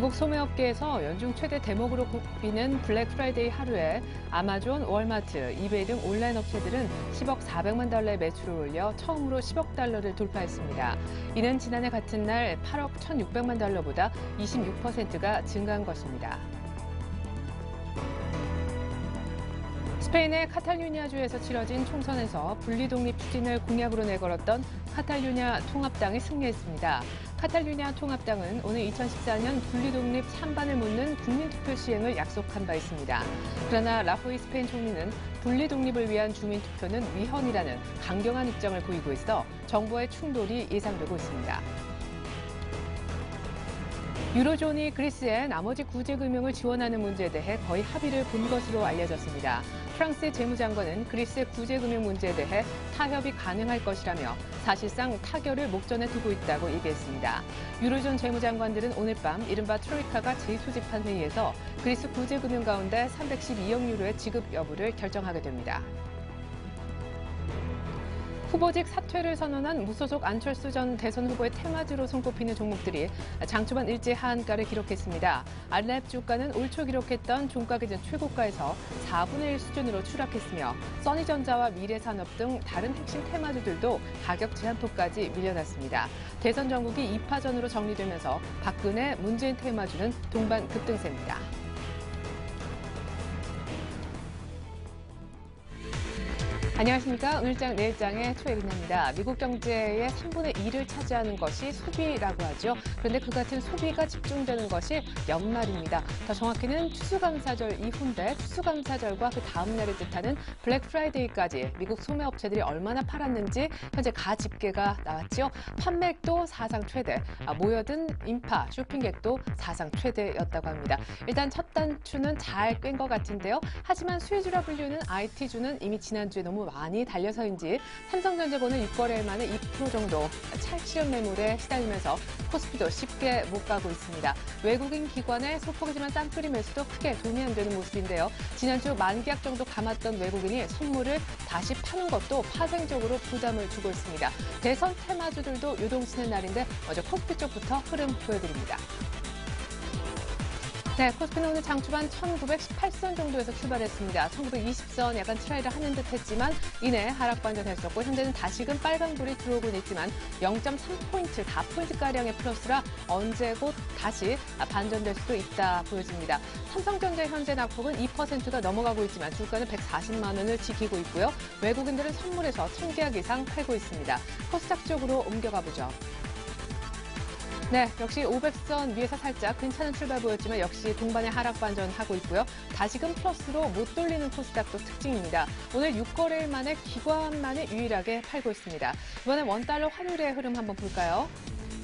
미국 소매업계에서 연중 최대 대목으로 꼽히는 블랙 프라이데이 하루에 아마존, 월마트, 이베이 등 온라인 업체들은 10억 400만 달러의 매출을 올려 처음으로 10억 달러를 돌파했습니다. 이는 지난해 같은 날 8억 1,600만 달러보다 26%가 증가한 것입니다. 스페인의 카탈루냐주에서 치러진 총선에서 분리독립 추진을 공약으로 내걸었던 카탈루냐 통합당이 승리했습니다. 카탈루냐 통합당은 오늘 2014년 분리독립 찬반을 묻는 국민투표 시행을 약속한 바 있습니다. 그러나 라포이 스페인 총리는 분리독립을 위한 주민투표는 위헌이라는 강경한 입장을 보이고 있어 정부와의 충돌이 예상되고 있습니다. 유로존이 그리스에 나머지 구제 금융을 지원하는 문제에 대해 거의 합의를 본 것으로 알려졌습니다. 프랑스의 재무장관은 그리스의 구제 금융 문제에 대해 타협이 가능할 것이라며 사실상 타결을 목전에 두고 있다고 얘기했습니다. 유로존 재무장관들은 오늘 밤 이른바 트로이카가 재소집한 회의에서 그리스 구제 금융 가운데 312억 유로의 지급 여부를 결정하게 됩니다. 후보직 사퇴를 선언한 무소속 안철수 전 대선 후보의 테마주로 손꼽히는 종목들이 장 초반 일제 하한가를 기록했습니다. 알랩 주가는 올 초 기록했던 종가 기준 최고가에서 4분의 1 수준으로 추락했으며 써니전자와 미래산업 등 다른 핵심 테마주들도 가격 제한폭까지 밀려났습니다. 대선 전국이 2파전으로 정리되면서 박근혜, 문재인 테마주는 동반 급등세입니다. 안녕하십니까. 오늘장 내일장의 최예린입니다. 미국 경제의 3분의 1을 차지하는 것이 소비라고 하죠. 그런데 그 같은 소비가 집중되는 것이 연말입니다. 더 정확히는 추수감사절 이후인데 추수감사절과 그 다음 날을 뜻하는 블랙 프라이데이까지 미국 소매업체들이 얼마나 팔았는지 현재 가 집계가 나왔죠. 판매액도 사상 최대, 아, 모여든 인파, 쇼핑객도 사상 최대였다고 합니다. 일단 첫 단추는 잘 꿰인 것 같은데요. 하지만 수혜주라 불리는 IT주는 이미 지난주에 너무 많이 달려서인지 삼성전자는 6거래일 만에 2% 정도 차익실현 매물에 시달리면서 코스피도 쉽게 못 가고 있습니다. 외국인 기관의 소폭이지만 쌍끌이 매수도 크게 도움이 안 되는 모습인데요. 지난주 만 계약 정도 담았던 외국인이 선물을 다시 파는 것도 파생 쪽으로 부담을 주고 있습니다. 대선 테마주들도 요동치는 날인데 이제 코스피 쪽부터 흐름 보여드립니다. 네, 코스피는 오늘 장 초반 1918선 정도에서 출발했습니다. 1920선 약간 try를 하는 듯 했지만 이내 하락 반전했었고 현재는 다시금 빨간불이 들어오고 있지만 0.3포인트, 4포인트가량의 플러스라 언제 곧 다시 반전될 수도 있다 보여집니다. 삼성전자 현재 낙폭은 2%가 넘어가고 있지만 주가는 140만 원을 지키고 있고요. 외국인들은 선물에서 1000계약 이상 팔고 있습니다. 코스닥 쪽으로 옮겨가 보죠. 네, 역시 500선 위에서 살짝 괜찮은 출발 보였지만 역시 동반의 하락 반전하고 있고요. 다시금 플러스로 못 돌리는 코스닥도 특징입니다. 오늘 6거래일 만에 기관만이 유일하게 팔고 있습니다. 이번엔 원달러 환율의 흐름 한번 볼까요?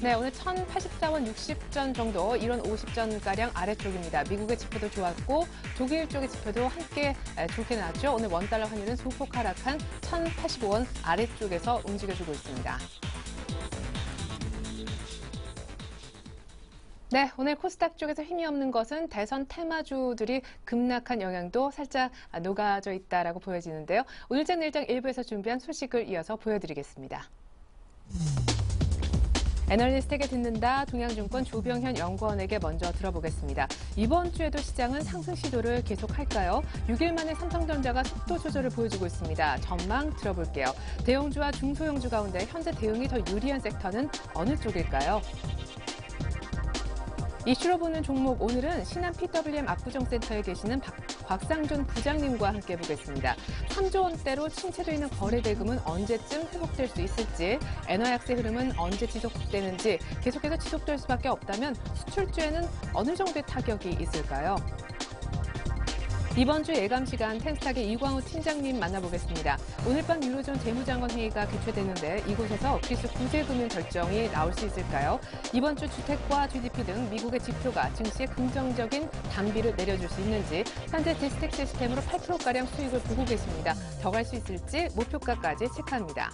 네, 오늘 1084원 60전 정도, 이런 50전가량 아래쪽입니다. 미국의 지표도 좋았고, 독일 쪽의 지표도 함께 좋게 나왔죠. 오늘 원달러 환율은 소폭 하락한 1085원 아래쪽에서 움직여주고 있습니다. 네, 오늘 코스닥 쪽에서 힘이 없는 것은 대선 테마주들이 급락한 영향도 살짝 녹아져 있다라고 보여지는데요. 오늘장 내일장 일부에서 준비한 소식을 이어서 보여드리겠습니다. 애널리스트에게 듣는다 동양증권 조병현 연구원에게 먼저 들어보겠습니다. 이번 주에도 시장은 상승 시도를 계속할까요? 6일 만에 삼성전자가 속도 조절을 보여주고 있습니다. 전망 들어볼게요. 대형주와 중소형주 가운데 현재 대응이 더 유리한 sek터는 어느 쪽일까요? 이슈로 보는 종목 오늘은 신한 PWM 압구정센터에 계시는 박, 곽상준 부장님과 함께 보겠습니다. 3조 원대로 침체되어 있는 거래 대금은 언제쯤 회복될 수 있을지, 엔화약세 흐름은 언제 지속되는지 계속해서 지속될 수밖에 없다면 수출주에는 어느 정도의 타격이 있을까요? 이번 주 예감 시간 텐스탁의 이광우 팀장님 만나보겠습니다. 오늘 밤 유로존 재무장관 회의가 개최되는데 이곳에서 그리스 구제금융 결정이 나올 수 있을까요? 이번 주 주택과 GDP 등 미국의 지표가 증시에 긍정적인 단비를 내려줄 수 있는지 현재 디지텍 시스템으로 8%가량 수익을 보고 계십니다. 더 갈 수 있을지 목표가까지 체크합니다.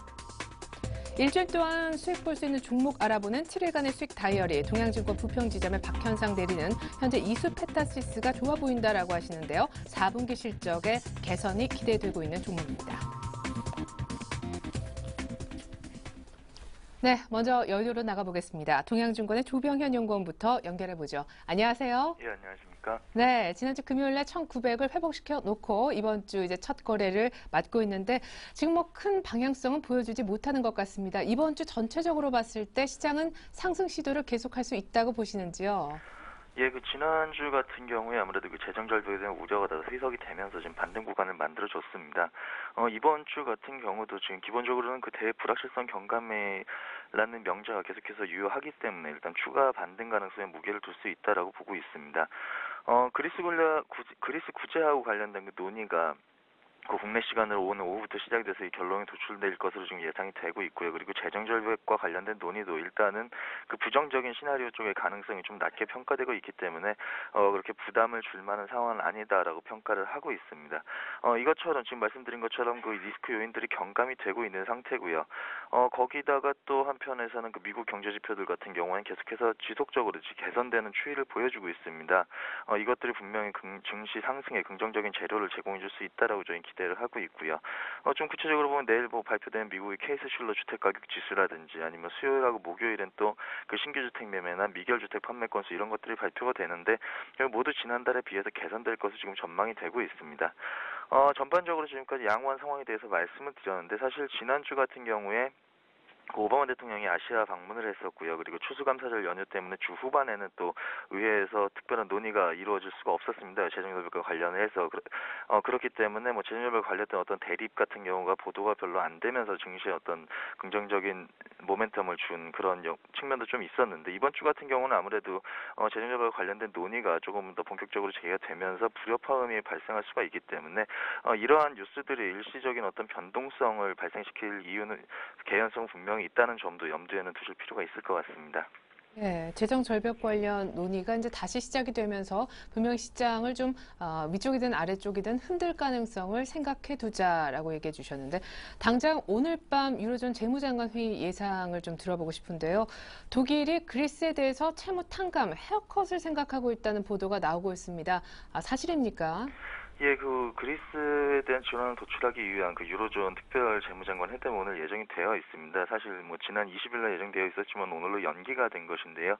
일주일 동안 수익 볼 수 있는 종목 알아보는 7일간의 수익 다이어리 동양증권 부평지점의 박현상 대리는 현재 이수 페타시스가 좋아 보인다라고 하시는데요. 4분기 실적의 개선이 기대되고 있는 종목입니다. 네, 먼저 여유로 나가보겠습니다. 동양증권의 조병현 연구원부터 연결해보죠. 안녕하세요. 예, 안녕하십니까. 네, 지난주 금요일에 1,900을 회복시켜 놓고 이번 주 이제 첫 거래를 맞고 있는데 지금 뭐 큰 방향성은 보여주지 못하는 것 같습니다. 이번 주 전체적으로 봤을 때 시장은 상승 시도를 계속할 수 있다고 보시는지요? 예, 그 지난주 같은 경우에 아무래도 그 재정 절벽에 대한 우려가 다 희석이 되면서 지금 반등 구간을 만들어 줬습니다. 어, 이번 주 같은 경우도 지금 기본적으로는 그 대불확실성 경감이라는 명제가 계속해서 유효하기 때문에 일단 추가 반등 가능성에 무게를 둘 수 있다라고 보고 있습니다. 어, 그리스 구제, 그리스 구제하고 관련된 그 논의가 그 국내 시간으로 오늘 오후부터 시작이 돼서 이 결론이 도출될 것으로 지금 예상이 되고 있고요. 그리고 재정 절벽과 관련된 논의도 일단은 그 부정적인 시나리오 쪽의 가능성이 좀 낮게 평가되고 있기 때문에 어 그렇게 부담을 줄 만한 상황은 아니다라고 평가를 하고 있습니다. 어 이것처럼 지금 말씀드린 것처럼 그 리스크 요인들이 경감이 되고 있는 상태고요. 어 거기다가 또 한편에서는 그 미국 경제 지표들 같은 경우에는 계속해서 지속적으로 개선되는 추이를 보여주고 있습니다. 어 이것들이 분명히 금, 증시 상승에 긍정적인 재료를 제공해 줄 수 있다라고 저희 기대를 하고 있고요. 어, 좀 구체적으로 보면 내일 뭐 발표되는 미국의 케이스 슐러 주택 가격 지수라든지 아니면 수요일하고 목요일엔 또 그 신규 주택 매매나 미결 주택 판매 건수 이런 것들이 발표가 되는데 모두 지난달에 비해서 개선될 것으로 지금 전망이 되고 있습니다. 어, 전반적으로 지금까지 양호한 상황에 대해서 말씀을 드렸는데 사실 지난주 같은 경우에 그 오바마 대통령이 아시아 방문을 했었고요. 그리고 추수감사절 연휴 때문에 주 후반에는 또 의회에서 특별한 논의가 이루어질 수가 없었습니다. 재정협력과 관련해서 어, 그렇기 때문에 뭐 재정협력 관련된 어떤 대립 같은 경우가 보도가 별로 안 되면서 증시에 어떤 긍정적인 모멘텀을 준 그런 측면도 좀 있었는데 이번 주 같은 경우는 아무래도 어, 재정협력과 관련된 논의가 조금 더 본격적으로 제기가 되면서 불협화음이 발생할 수가 있기 때문에 어, 이러한 뉴스들이 일시적인 어떤 변동성을 발생시킬 이유는 개연성 분명. 분명히 있다는 점도 염두에는 두실 필요가 있을 것 같습니다. 네, 재정 절벽 관련 논의가 이제 다시 시작이 되면서 분명 시장을 좀 어, 위쪽이든 아래쪽이든 흔들 가능성을 생각해 두자라고 얘기해 주셨는데 당장 오늘 밤 유로존 재무장관 회의 예상을 좀 들어보고 싶은데요. 독일이 그리스에 대해서 채무 탕감, 헤어컷을 생각하고 있다는 보도가 나오고 있습니다. 아, 사실입니까? 예, 그 그리스에 대한 지원을 도출하기 위한 그 유로존 특별 재무장관 회담 오늘 예정이 되어 있습니다. 사실 뭐 지난 20일날 예정되어 있었지만 오늘로 연기가 된 것인데요.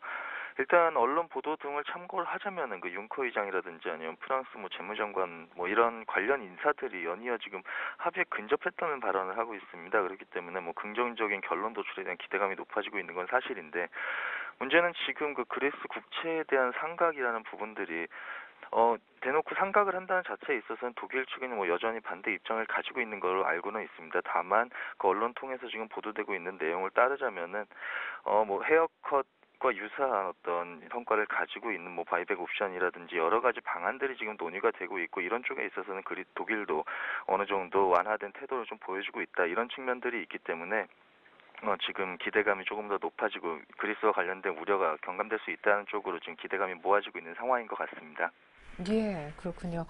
일단 언론 보도 등을 참고를 하자면은 그 융커 의장이라든지 아니면 프랑스 뭐 재무장관 뭐 이런 관련 인사들이 연이어 지금 합의에 근접했다는 발언을 하고 있습니다. 그렇기 때문에 뭐 긍정적인 결론 도출에 대한 기대감이 높아지고 있는 건 사실인데 문제는 지금 그 그리스 국채에 대한 상각이라는 부분들이 어, 대놓고 상각을 한다는 자체에 있어서는 독일 측에는 뭐 여전히 반대 입장을 가지고 있는 걸로 알고는 있습니다. 다만 그 언론 통해서 지금 보도되고 있는 내용을 따르자면은 어, 뭐 헤어컷 과 유사한 어떤 성과를 가지고 있는 뭐 바이백 옵션이라든지 여러 가지 방안들이 지금 논의가 되고 있고 이런 쪽에 있어서는 그리 독일도 어느 정도 완화된 태도를 좀 보여주고 있다 이런 측면들이 있기 때문에 어, 지금 기대감이 조금 더 높아지고 그리스와 관련된 우려가 경감될 수 있다는 쪽으로 지금 기대감이 모아지고 있는 상황인 것 같습니다. 예, 그렇군요.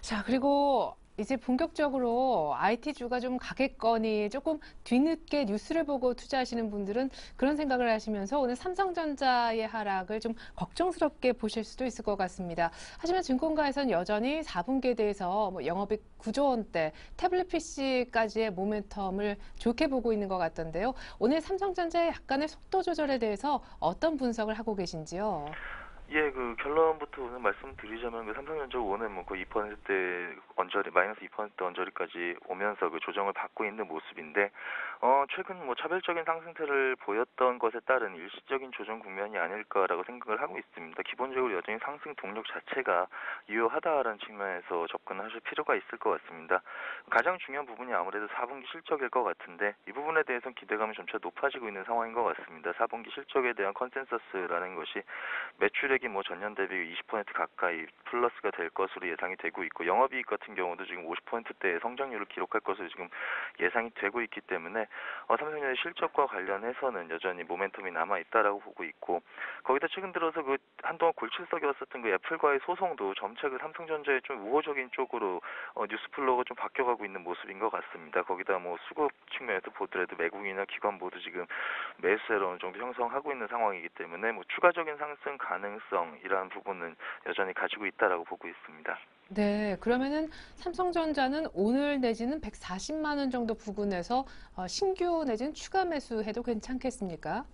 자, 그리고 이제 본격적으로 IT주가 좀 가겠거니 조금 뒤늦게 뉴스를 보고 투자하시는 분들은 그런 생각을 하시면서 오늘 삼성전자의 하락을 좀 걱정스럽게 보실 수도 있을 것 같습니다. 하지만 증권가에서는 여전히 4분기에 대해서 뭐 영업이익 9조 원대, 태블릿 PC까지의 모멘텀을 좋게 보고 있는 것 같던데요. 오늘 삼성전자의 약간의 속도 조절에 대해서 어떤 분석을 하고 계신지요? 예, 그 결론부터 오늘 말씀드리자면 그 삼성전자 오늘 뭐그 2%대 언저리 마이너스 2% 언저리까지 오면서 그 조정을 받고 있는 모습인데 어 최근 뭐 차별적인 상승세를 보였던 것에 따른 일시적인 조정 국면이 아닐까라고 생각을 하고 있습니다. 기본적으로 여전히 상승 동력 자체가 유효하다라는 측면에서 접근하실 필요가 있을 것 같습니다. 가장 중요한 부분이 아무래도 4분기 실적일 것 같은데 이 부분에 대해서는 기대감이 점차 높아지고 있는 상황인 것 같습니다. 4분기 실적에 대한 컨센서스라는 것이 매출 의 수익이 뭐 전년 대비 20% 가까이 플러스가 될 것으로 예상이 되고 있고 영업이익 같은 경우도 지금 50%대의 성장률을 기록할 것으로 지금 예상이 되고 있기 때문에 어, 삼성전자 실적과 관련해서는 여전히 모멘텀이 남아 있다라고 보고 있고 거기다 최근 들어서 그 한동안 골칫거리였었던 그 애플과의 소송도 점차 그 삼성전자의 좀 우호적인 쪽으로 어, news flow가 좀 바뀌어가고 있는 모습인 것 같습니다. 거기다 뭐 수급 측면에서 보더라도 외국인이나 기관 모두 지금 매수세를 어느 정도 형성하고 있는 상황이기 때문에 뭐 추가적인 상승 가능성 가능성이라는 부분은 여전히 가지고 있다라고 보고 있습니다. 네, 그러면은 삼성전자는 오늘 내지는 140만 원 정도 부근에서 어, 신규 내지는 추가 매수해도 괜찮겠습니까?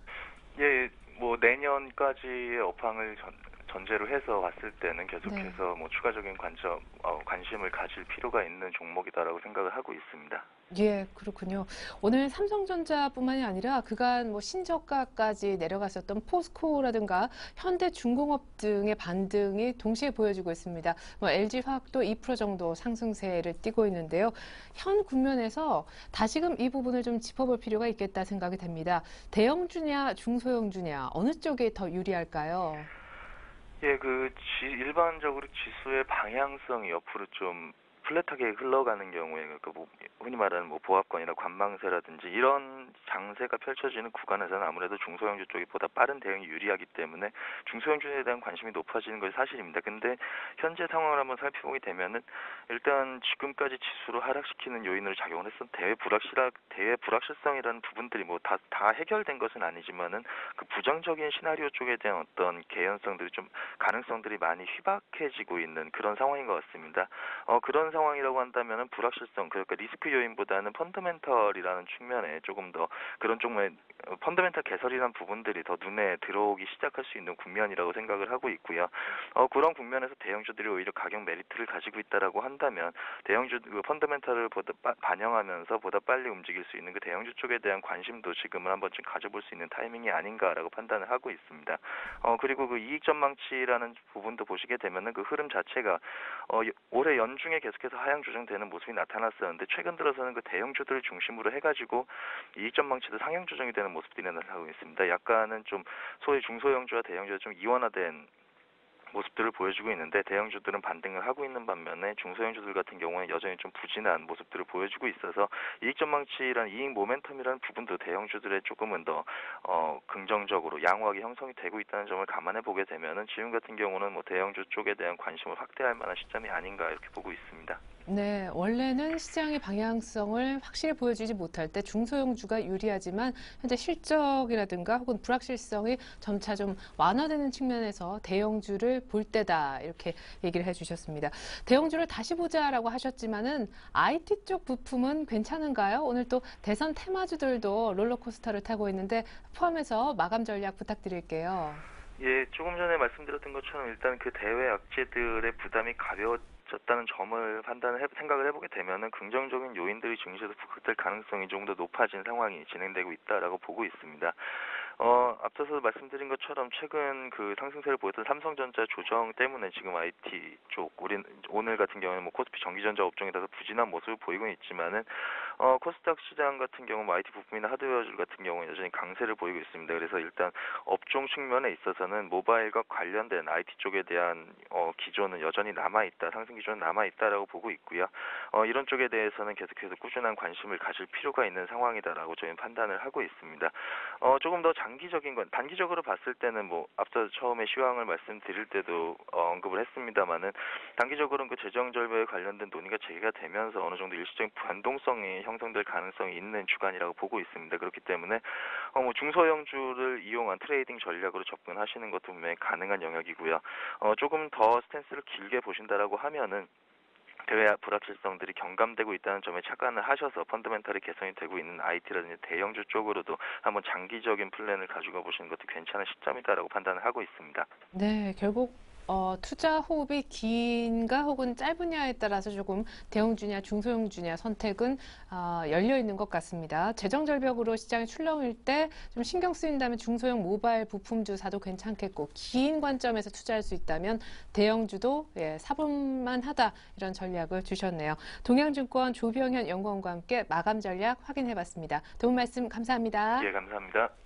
예, 뭐 내년까지의 업황을 전, 전제로 해서 봤을 때는 계속해서 뭐 추가적인 관점, 어, 관심을 가질 필요가 있는 종목이다라고 생각을 하고 있습니다. 예, 그렇군요. 오늘 삼성전자뿐만이 아니라 그간 뭐 신저가까지 내려갔었던 포스코라든가 현대중공업 등의 반등이 동시에 보여지고 있습니다. 뭐 LG화학도 2% 정도 상승세를 띠고 있는데요. 현 국면에서 다시금 이 부분을 좀 짚어볼 필요가 있겠다 생각이 됩니다. 대형주냐 중소형주냐 어느 쪽이 더 유리할까요? 예, 그 지, 일반적으로 지수의 방향성이 옆으로 좀 플랫하게 흘러가는 경우에 그 뭐, 흔히 말하는 뭐 보합권이나 관망세라든지 이런 장세가 펼쳐지는 구간에서는 아무래도 중소형주 쪽이 보다 빠른 대응이 유리하기 때문에 중소형주에 대한 관심이 높아지는 것이 사실입니다. 근데 현재 상황을 한번 살펴보게 되면은 일단 지금까지 지수를 하락시키는 요인으로 작용을 했던 대외 불확실하 대외 불확실성이라는 부분들이 뭐 다다 해결된 것은 아니지만은 그 부정적인 시나리오 쪽에 대한 어떤 개연성들이 좀 가능성들이 많이 희박해지고 있는 그런 상황인 것 같습니다. 어 그런 상황 이라고 한다면은 불확실성 그러니까 리스크 요인보다는 펀더멘털이라는 측면에 조금 더 그런 쪽에 펀더멘털 개설이라는 부분들이 더 눈에 들어오기 시작할 수 있는 국면이라고 생각을 하고 있고요. 어 그런 국면에서 대형주들이 오히려 가격 메리트를 가지고 있다라고 한다면 대형주 그 펀더멘털을 보다 빠, 반영하면서 보다 빨리 움직일 수 있는 그 대형주 쪽에 대한 관심도 지금은 한번쯤 가져볼 수 있는 타이밍이 아닌가라고 판단을 하고 있습니다. 어 그리고 그 이익 전망치라는 부분도 보시게 되면은 그 흐름 자체가 어 올해 연중에 계속 해서 하향 조정되는 모습이 나타났었는데 최근 들어서는 그 대형주들을 중심으로 해가지고 이익 전망치도 상향 조정이 되는 모습들이 나타나고 있습니다. 약간은 좀 소위 중소형주와 대형주가 좀 이원화된 모습들을 보여주고 있는데 대형주들은 반등을 하고 있는 반면에 중소형주들 같은 경우는 여전히 좀 부진한 모습들을 보여주고 있어서 이익 전망치라는 이익 모멘텀이라는 부분도 대형주들의 조금은 더 어, 긍정적으로 양호하게 형성이 되고 있다는 점을 감안해 보게 되면은 지금 같은 경우는 뭐 대형주 쪽에 대한 관심을 확대할 만한 시점이 아닌가 이렇게 보고 있습니다. 네, 원래는 시장의 방향성을 확실히 보여주지 못할 때 중소형주가 유리하지만 현재 실적이라든가 혹은 불확실성이 점차 좀 완화되는 측면에서 대형주를 볼 때다 이렇게 얘기를 해주셨습니다. 대형주를 다시 보자라고 하셨지만은 IT 쪽 부품은 괜찮은가요? 오늘 또 대선 테마주들도 롤러코스터를 타고 있는데 포함해서 마감 전략 부탁드릴게요. 예, 조금 전에 말씀드렸던 것처럼 일단 그 대외 악재들의 부담이 가벼워 졌다는 점을 판단을 해, 생각을 해보게 되면은 긍정적인 요인들이 증시에서 부각될 가능성이 조금 더 높아진 상황이 진행되고 있다라고 보고 있습니다. 어, 앞서서 말씀드린 것처럼 최근 그 상승세를 보였던 삼성전자 조정 때문에 지금 IT 쪽, 우린 오늘 같은 경우는 뭐 코스피 전기전자 업종에 따라서 부진한 모습을 보이고 있지만은 어, 코스닥 시장 같은 경우 뭐 IT 부품이나 하드웨어줄 같은 경우는 여전히 강세를 보이고 있습니다. 그래서 일단 업종 측면에 있어서는 모바일과 관련된 IT 쪽에 대한 어, 기조는 여전히 남아 있다, 상승 기조는 남아 있다라고 보고 있고요. 어, 이런 쪽에 대해서는 계속해서 꾸준한 관심을 가질 필요가 있는 상황이다라고 저희는 판단을 하고 있습니다. 어, 조금 더 장, 장기적인 건 단기적으로 봤을 때는 뭐 앞서 처음에 시황을 말씀드릴 때도 어, 언급을 했습니다만은 단기적으로는 그 재정 절벽에 관련된 논의가 제기가 되면서 어느 정도 일시적인 변동성이 형 성될 가능성이 있는 주간이라고 보고 있습니다. 그렇기 때문에 어, 뭐 중소형주를 이용한 trading 전략으로 접근하시는 것도 분명히 가능한 영역이고요. 어, 조금 더 스탠스를 길게 보신다라고 하면은 대외 불확실성들이 경감되고 있다는 점에 착안을 하셔서 펀더멘탈이 개선이 되고 있는 IT라든지 대형주 쪽으로도 한번 장기적인 플랜을 가지고 보시는 것도 괜찮은 시점이다라고 판단을 하고 있습니다. 네, 결국 어, 투자 호흡이 긴가 혹은 짧으냐에 따라서 조금 대형주냐 중소형주냐 선택은 어, 열려 있는 것 같습니다. 재정 절벽으로 시장이 출렁일 때 좀 신경 쓰인다면 중소형 모바일 부품주 사도 괜찮겠고 긴 관점에서 투자할 수 있다면 대형주도 예, 사볼만 하다 이런 전략을 주셨네요. 동양증권 조병현 연구원과 함께 마감 전략 확인해 봤습니다. 도움 말씀 감사합니다. 예, 감사합니다.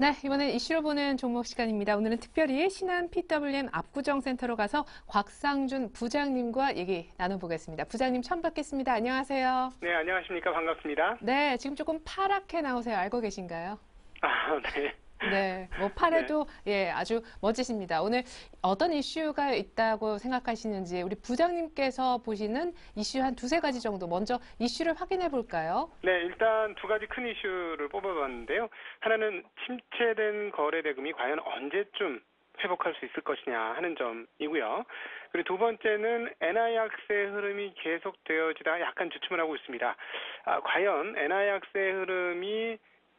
네, 이번엔 이슈로 보는 종목 시간입니다. 오늘은 특별히 신한 PWM 압구정 센터로 가서 곽상준 부장님과 얘기 나눠보겠습니다. 부장님 처음 뵙겠습니다. 안녕하세요. 네, 안녕하십니까. 반갑습니다. 네, 지금 조금 파랗게 나오세요. 알고 계신가요? 아, 네. 네, 뭐 팔에도 예 아주 멋지십니다. 오늘 어떤 이슈가 있다고 생각하시는지 우리 부장님께서 보시는 이슈 한 두세 가지 정도 먼저 이슈를 확인해 볼까요? 네, 일단 두 가지 큰 이슈를 뽑아봤는데요. 하나는 침체된 거래 대금이 과연 언제쯤 회복할 수 있을 것이냐 하는 점이고요. 그리고 두 번째는 엔화 약세 흐름이 계속되어지다 약간 주춤을 하고 있습니다. 아, 과연 엔화 약세 흐름이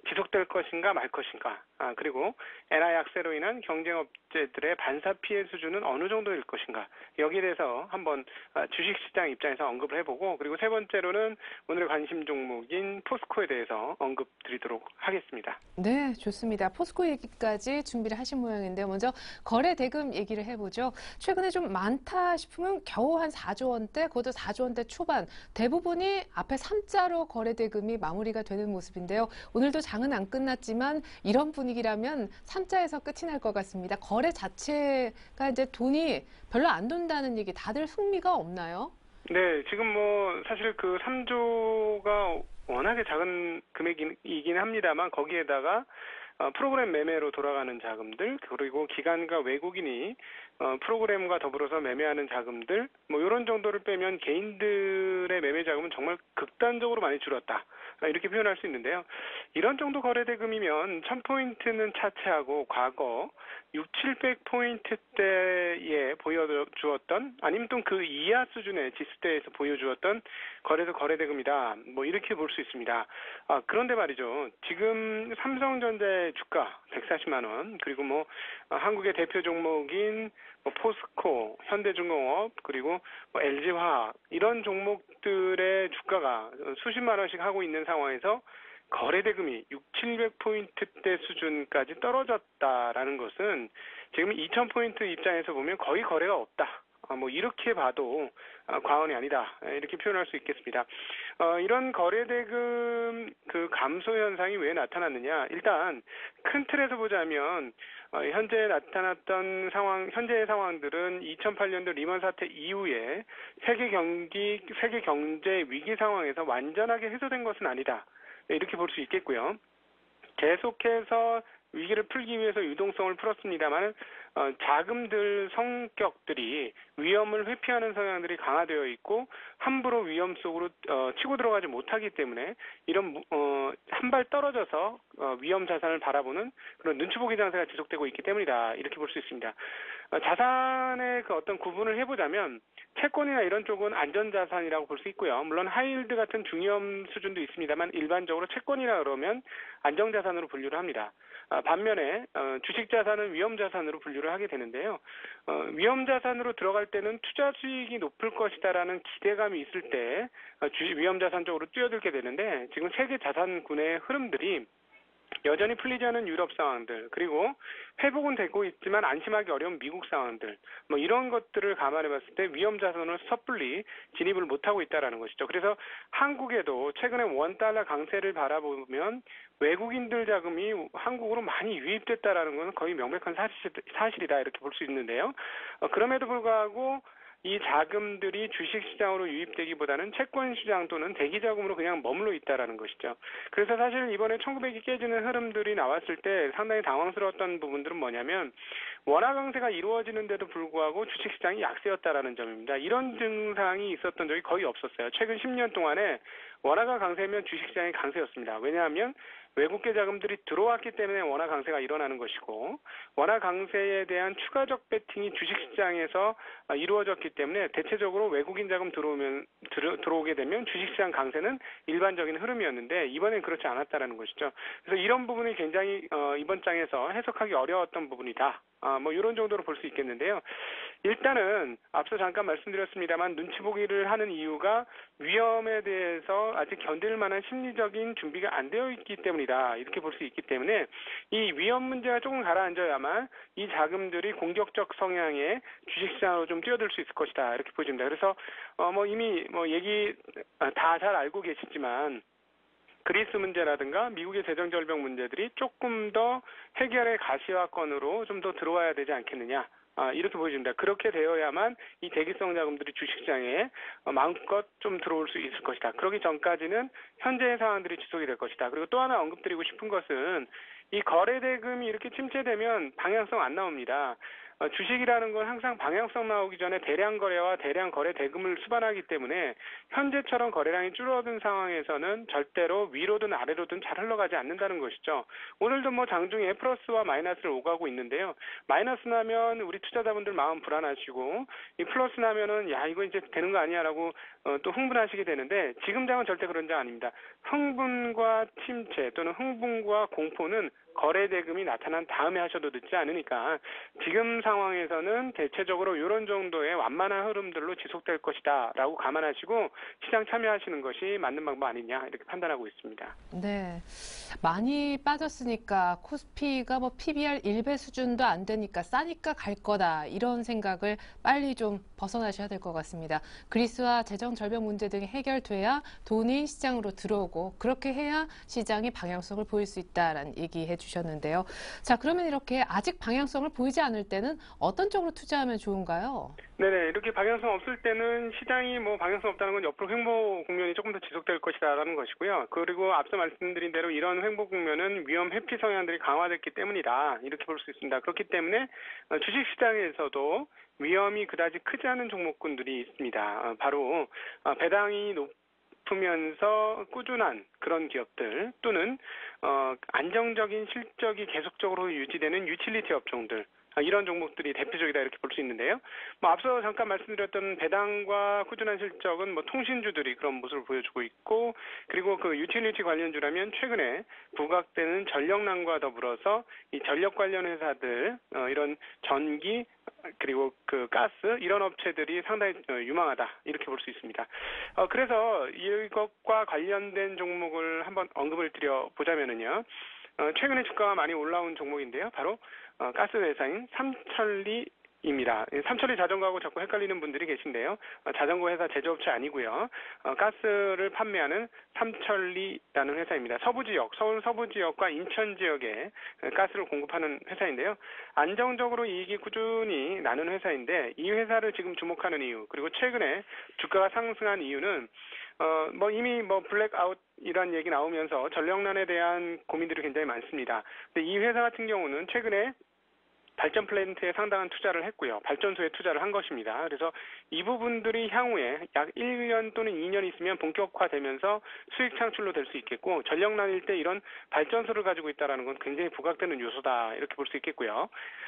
지속될 것인가 말 것인가. 아, 그리고 엔화 약세로 인한 경쟁업체들의 반사 피해 수준은 어느 정도일 것인가. 여기에 대해서 한번 아, 주식시장 입장에서 언급을 해보고 그리고 세 번째로는 오늘의 관심 종목인 포스코에 대해서 언급드리도록 하겠습니다. 네, 좋습니다. 포스코 얘기까지 준비를 하신 모양인데요. 먼저 거래 대금 얘기를 해보죠. 최근에 좀 많다 싶으면 겨우 한 4조 원대, 그것도 4조 원대 초반. 대부분이 앞에 3자로 거래 대금이 마무리가 되는 모습인데요. 오늘도 장은 안 끝났지만 이런 분위 기라면 3자에서 끝이 날 것 같습니다. 거래 자체가 이제 돈이 별로 안 돈다는 얘기 다들 흥미가 없나요? 네, 지금 뭐 사실 그 3조가 워낙에 작은 금액이긴 합니다만 거기에다가 어, 프로그램 매매로 돌아가는 자금들 그리고 기관과 외국인이 어, 프로그램과 더불어서 매매하는 자금들 뭐 이런 정도를 빼면 개인들의 매매 자금은 정말 극단적으로 많이 줄었다 아, 이렇게 표현할 수 있는데요. 이런 정도 거래 대금이면 1000포인트는 차치하고 과거 6, 700포인트 대에 보여주었던 아니면 또 그 이하 수준의 지수대에서 보여주었던 거래소 거래 대금이다. 뭐 이렇게 볼 수 있습니다. 아, 그런데 말이죠. 지금 삼성전자의 주가 140만 원 그리고 뭐 어, 한국의 대표 종목인 뭐 포스코, 현대중공업 그리고 뭐 LG화학 이런 종목들의 주가가 수십만 원씩 하고 있는 상황에서 거래 대금이 6, 700포인트대 수준까지 떨어졌다라는 것은 지금 2000포인트 입장에서 보면 거의 거래가 없다. 아, 뭐 이렇게 봐도 아, 과언이 아니다 이렇게 표현할 수 있겠습니다. 어, 이런 거래 대금 그 감소 현상이 왜 나타났느냐? 일단 큰 틀에서 보자면 어, 현재 나타났던 상황, 현재의 상황들은 2008년도 리먼 사태 이후에 세계 경기, 세계 경제 위기 상황에서 완전하게 해소된 것은 아니다. 이렇게 볼 수 있겠고요. 계속해서 위기를 풀기 위해서 유동성을 풀었습니다만 어, 자금들 성격들이 위험을 회피하는 성향들이 강화되어 있고 함부로 위험 속으로 어, 치고 들어가지 못하기 때문에 이런 어, 한 발 떨어져서 어, 위험 자산을 바라보는 그런 눈치 보기 장세가 지속되고 있기 때문이다 이렇게 볼 수 있습니다. 어, 자산의 그 어떤 구분을 해보자면 채권이나 이런 쪽은 안전 자산이라고 볼 수 있고요. 물론 하이힐드 같은 중위험 수준도 있습니다만 일반적으로 채권이라 그러면 안정 자산으로 분류를 합니다. 아, 반면에 어, 주식 자산은 위험 자산으로 분류를 하게 되는데요. 어, 위험 자산으로 들어갈 때는 투자 수익이 높을 것이다라는 기대감이 있을 때 어, 위험 자산 쪽으로 뛰어들게 되는데 지금 세계 자산군의 흐름들이 여전히 풀리지 않은 유럽 상황들 그리고 회복은 되고 있지만 안심하기 어려운 미국 상황들 뭐 이런 것들을 감안해 봤을 때 위험 자산으로 섣불리 진입을 못하고 있다라는 것이죠. 그래서 한국에도 최근에 원 달러 강세를 바라보면 외국인들 자금이 한국으로 많이 유입됐다라는 것은 거의 명백한 사실, 사실이다 이렇게 볼 수 있는데요. 어, 그럼에도 불구하고 이 자금들이 주식시장으로 유입되기보다는 채권시장 또는 대기자금으로 그냥 머물러 있다라는 것이죠. 그래서 사실 이번에 1900이 깨지는 흐름들이 나왔을 때 상당히 당황스러웠던 부분들은 뭐냐면 원화 강세가 이루어지는데도 불구하고 주식시장이 약세였다라는 점입니다. 이런 증상이 있었던 적이 거의 없었어요. 최근 10년 동안에 원화가 강세면 주식시장이 강세였습니다. 왜냐하면 외국계 자금들이 들어왔기 때문에 원화 강세가 일어나는 것이고 원화 강세에 대한 추가적 베팅이 주식시장에서 이루어졌기 때문에 대체적으로 외국인 자금 들어오면 들어, 들어오게 되면 주식시장 강세는 일반적인 흐름이었는데 이번엔 그렇지 않았다라는 것이죠. 그래서 이런 부분이 굉장히 어, 이번 장에서 해석하기 어려웠던 부분이다. 아, 뭐 이런 정도로 볼 수 있겠는데요. 일단은 앞서 잠깐 말씀드렸습니다만 눈치 보기를 하는 이유가 위험에 대해서 아직 견딜 만한 심리적인 준비가 안 되어 있기 때문이다. 이렇게 볼 수 있기 때문에 이 위험 문제가 조금 가라앉아야만 이 자금들이 공격적 성향의 주식시장으로 좀 뛰어들 수 있을 것이다. 이렇게 보여집니다. 그래서 어 뭐 이미 뭐 얘기 아, 다잘 알고 계시지만 그리스 문제라든가 미국의 재정 절벽 문제들이 조금 더 해결의 가시화권으로 좀 더 들어와야 되지 않겠느냐. 아, 이렇게 보여집니다. 그렇게 되어야만 이 대기성 자금들이 주식시장에 어, 마음껏 좀 들어올 수 있을 것이다. 그러기 전까지는 현재의 상황들이 지속이 될 것이다. 그리고 또 하나 언급드리고 싶은 것은 이 거래 대금이 이렇게 침체되면 방향성 안 나옵니다. 어, 주식이라는 건 항상 방향성 나오기 전에 대량 거래와 대량 거래 대금을 수반하기 때문에 현재처럼 거래량이 줄어든 상황에서는 절대로 위로든 아래로든 잘 흘러가지 않는다는 것이죠. 오늘도 뭐 장중에 플러스와 마이너스를 오가고 있는데요. 마이너스 나면 우리 투자자분들 마음 불안하시고 이 플러스 나면은 야 이거 이제 되는 거 아니야라고 어, 또 흥분하시게 되는데 지금 장은 절대 그런 장 아닙니다. 흥분과 침체 또는 흥분과 공포는 거래 대금이 나타난 다음에 하셔도 늦지 않으니까 지금 상황에서는 대체적으로 이런 정도의 완만한 흐름들로 지속될 것이다라고 감안하시고 시장 참여하시는 것이 맞는 방법 아니냐 이렇게 판단하고 있습니다. 네. 많이 빠졌으니까 코스피가 뭐 PBR 1배 수준도 안 되니까 싸니까 갈 거다. 이런 생각을 빨리 좀 벗어나셔야 될 것 같습니다. 그리스와 재정 절벽 문제 등이 해결돼야 돈이 시장으로 들어오고 그렇게 해야 시장이 방향성을 보일 수 있다라는 얘기해 주셨는데요. 자, 그러면 이렇게 아직 방향성을 보이지 않을 때는 어떤 쪽으로 투자하면 좋은가요? 네네 이렇게 방향성 없을 때는 시장이 뭐 방향성 없다는 건 옆으로 횡보 국면이 조금 더 지속될 것이다라는 것이고요. 그리고 앞서 말씀드린 대로 이런 횡보 국면은 위험 회피 성향들이 강화됐기 때문이다 이렇게 볼 수 있습니다. 그렇기 때문에 어, 주식 시장에서도 위험이 그다지 크지 않은 종목군들이 있습니다. 어, 바로 어, 배당이 높으면서 꾸준한 그런 기업들 또는 어, 안정적인 실적이 계속적으로 유지되는 유틸리티 업종들 아, 이런 종목들이 대표적이다 이렇게 볼 수 있는데요. 뭐 앞서 잠깐 말씀드렸던 배당과 꾸준한 실적은 뭐 통신주들이 그런 모습을 보여주고 있고 그리고 그 유틸리티 관련주라면 최근에 부각되는 전력난과 더불어서 이 전력 관련 회사들 어, 이런 전기 그리고 그 가스 이런 업체들이 상당히 어, 유망하다 이렇게 볼 수 있습니다. 어, 그래서 이것과 관련된 종목을 한번 언급을 드려 보자면은요. 어, 최근에 주가가 많이 올라온 종목인데요. 바로 어, 가스 회사인 삼천리 입니다. 이 삼천리 자전거하고 자꾸 헷갈리는 분들이 계신데요. 어, 자전거 회사 제조업체 아니고요. 어, 가스를 판매하는 삼천리라는 회사입니다. 서부 지역, 서울 서부 지역과 인천 지역에 어, 가스를 공급하는 회사인데요. 안정적으로 이익이 꾸준히 나는 회사인데 이 회사를 지금 주목하는 이유 그리고 최근에 주가가 상승한 이유는 어, 뭐 이미 뭐 블랙아웃 이란 얘기 나오면서 전력난에 대한 고민들이 굉장히 많습니다. 근데 이 회사 같은 경우는 최근에 발전 플랜트에 상당한 투자를 했고요. 발전소에 투자를 한 것입니다. 그래서 이 부분들이 향후에 약 1년 또는 2년 있으면 본격화되면서 수익 창출로 될 수 있겠고 전력난 일 때 이런 발전소를 가지고 있다는 건 굉장히 부각되는 요소다 이렇게 볼 수 있겠고요.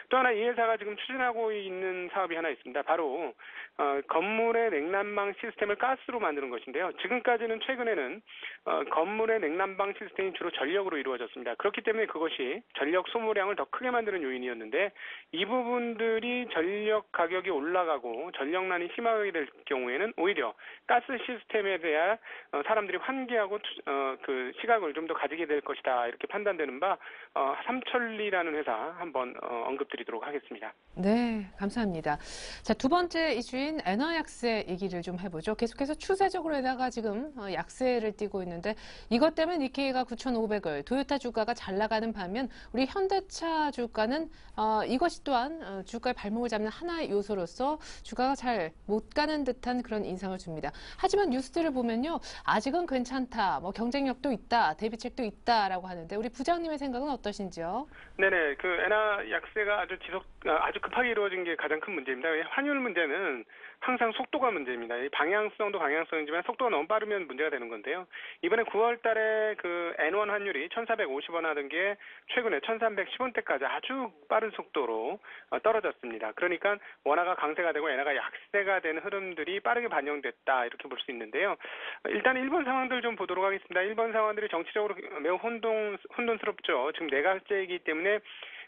또 하나 이 회사가 지금 추진하고 있는 사업이 하나 있습니다. 바로 어, 건물의 냉난방 시스템을 가스로 만드는 것인데요. 지금까지는 최근에는 어, 건물의 냉난방 시스템이 주로 전력으로 이루어졌습니다. 그렇기 때문에 그것이 전력 소모량을 더 크게 만드는 요인이었는데 이 부분들이 전력 가격이 올라가고 전력난이 심하게 될 경우에는 오히려 가스 시스템에 대한 어, 사람들이 환기하고 투- 어, 그 시각을 좀 더 가지게 될 것이다 이렇게 판단되는 바 어, 삼천리라는 회사 한번 어, 언급드리도록 하겠습니다. 네, 감사합니다. 자, 두 번째 이슈인 엔화 약세 얘기를 좀 해보죠. 계속해서 추세적으로에다가 지금 어, 약세를 띠고 있는데 이것 때문에 니케이가 9,500을, 도요타 주가가 잘 나가는 반면 우리 현대차 주가는 어, 이것이 또한 어, 주가의 발목을 잡는 하나의 요소로서 주가가 잘 못 가는 듯한 그런 인상을 줍니다. 하지만 뉴스들을 보면요, 아직은 괜찮다, 뭐 경쟁력도 있다, 대비책도 있다라고 하는데 우리 부장님의 생각은 어떠신지요? 네네, 그 엔화 약세가 아주 지속 아, 아주 급하게 이루어진 게 가장 큰 문제입니다. 이 환율 문제는 항상 속도가 문제입니다. 이 방향성도 방향성이지만 속도가 너무 빠르면 문제가 되는 건데요. 이번에 9월 달에 그 N1 환율이 1,450원 하던 게 최근에 1,310원대까지 아주 빠른 속도로 어, 떨어졌습니다. 그러니까 원화가 강세가 되고 엔화가 약세가 되는 흐름들이 빠르게 반영됐다 이렇게 볼 수 있는데요. 어, 일단 일본 상황들 좀 보도록 하겠습니다. 일본 상황들이 정치적으로 매우 혼동 혼돈스럽죠. 지금 내각제이기 때문에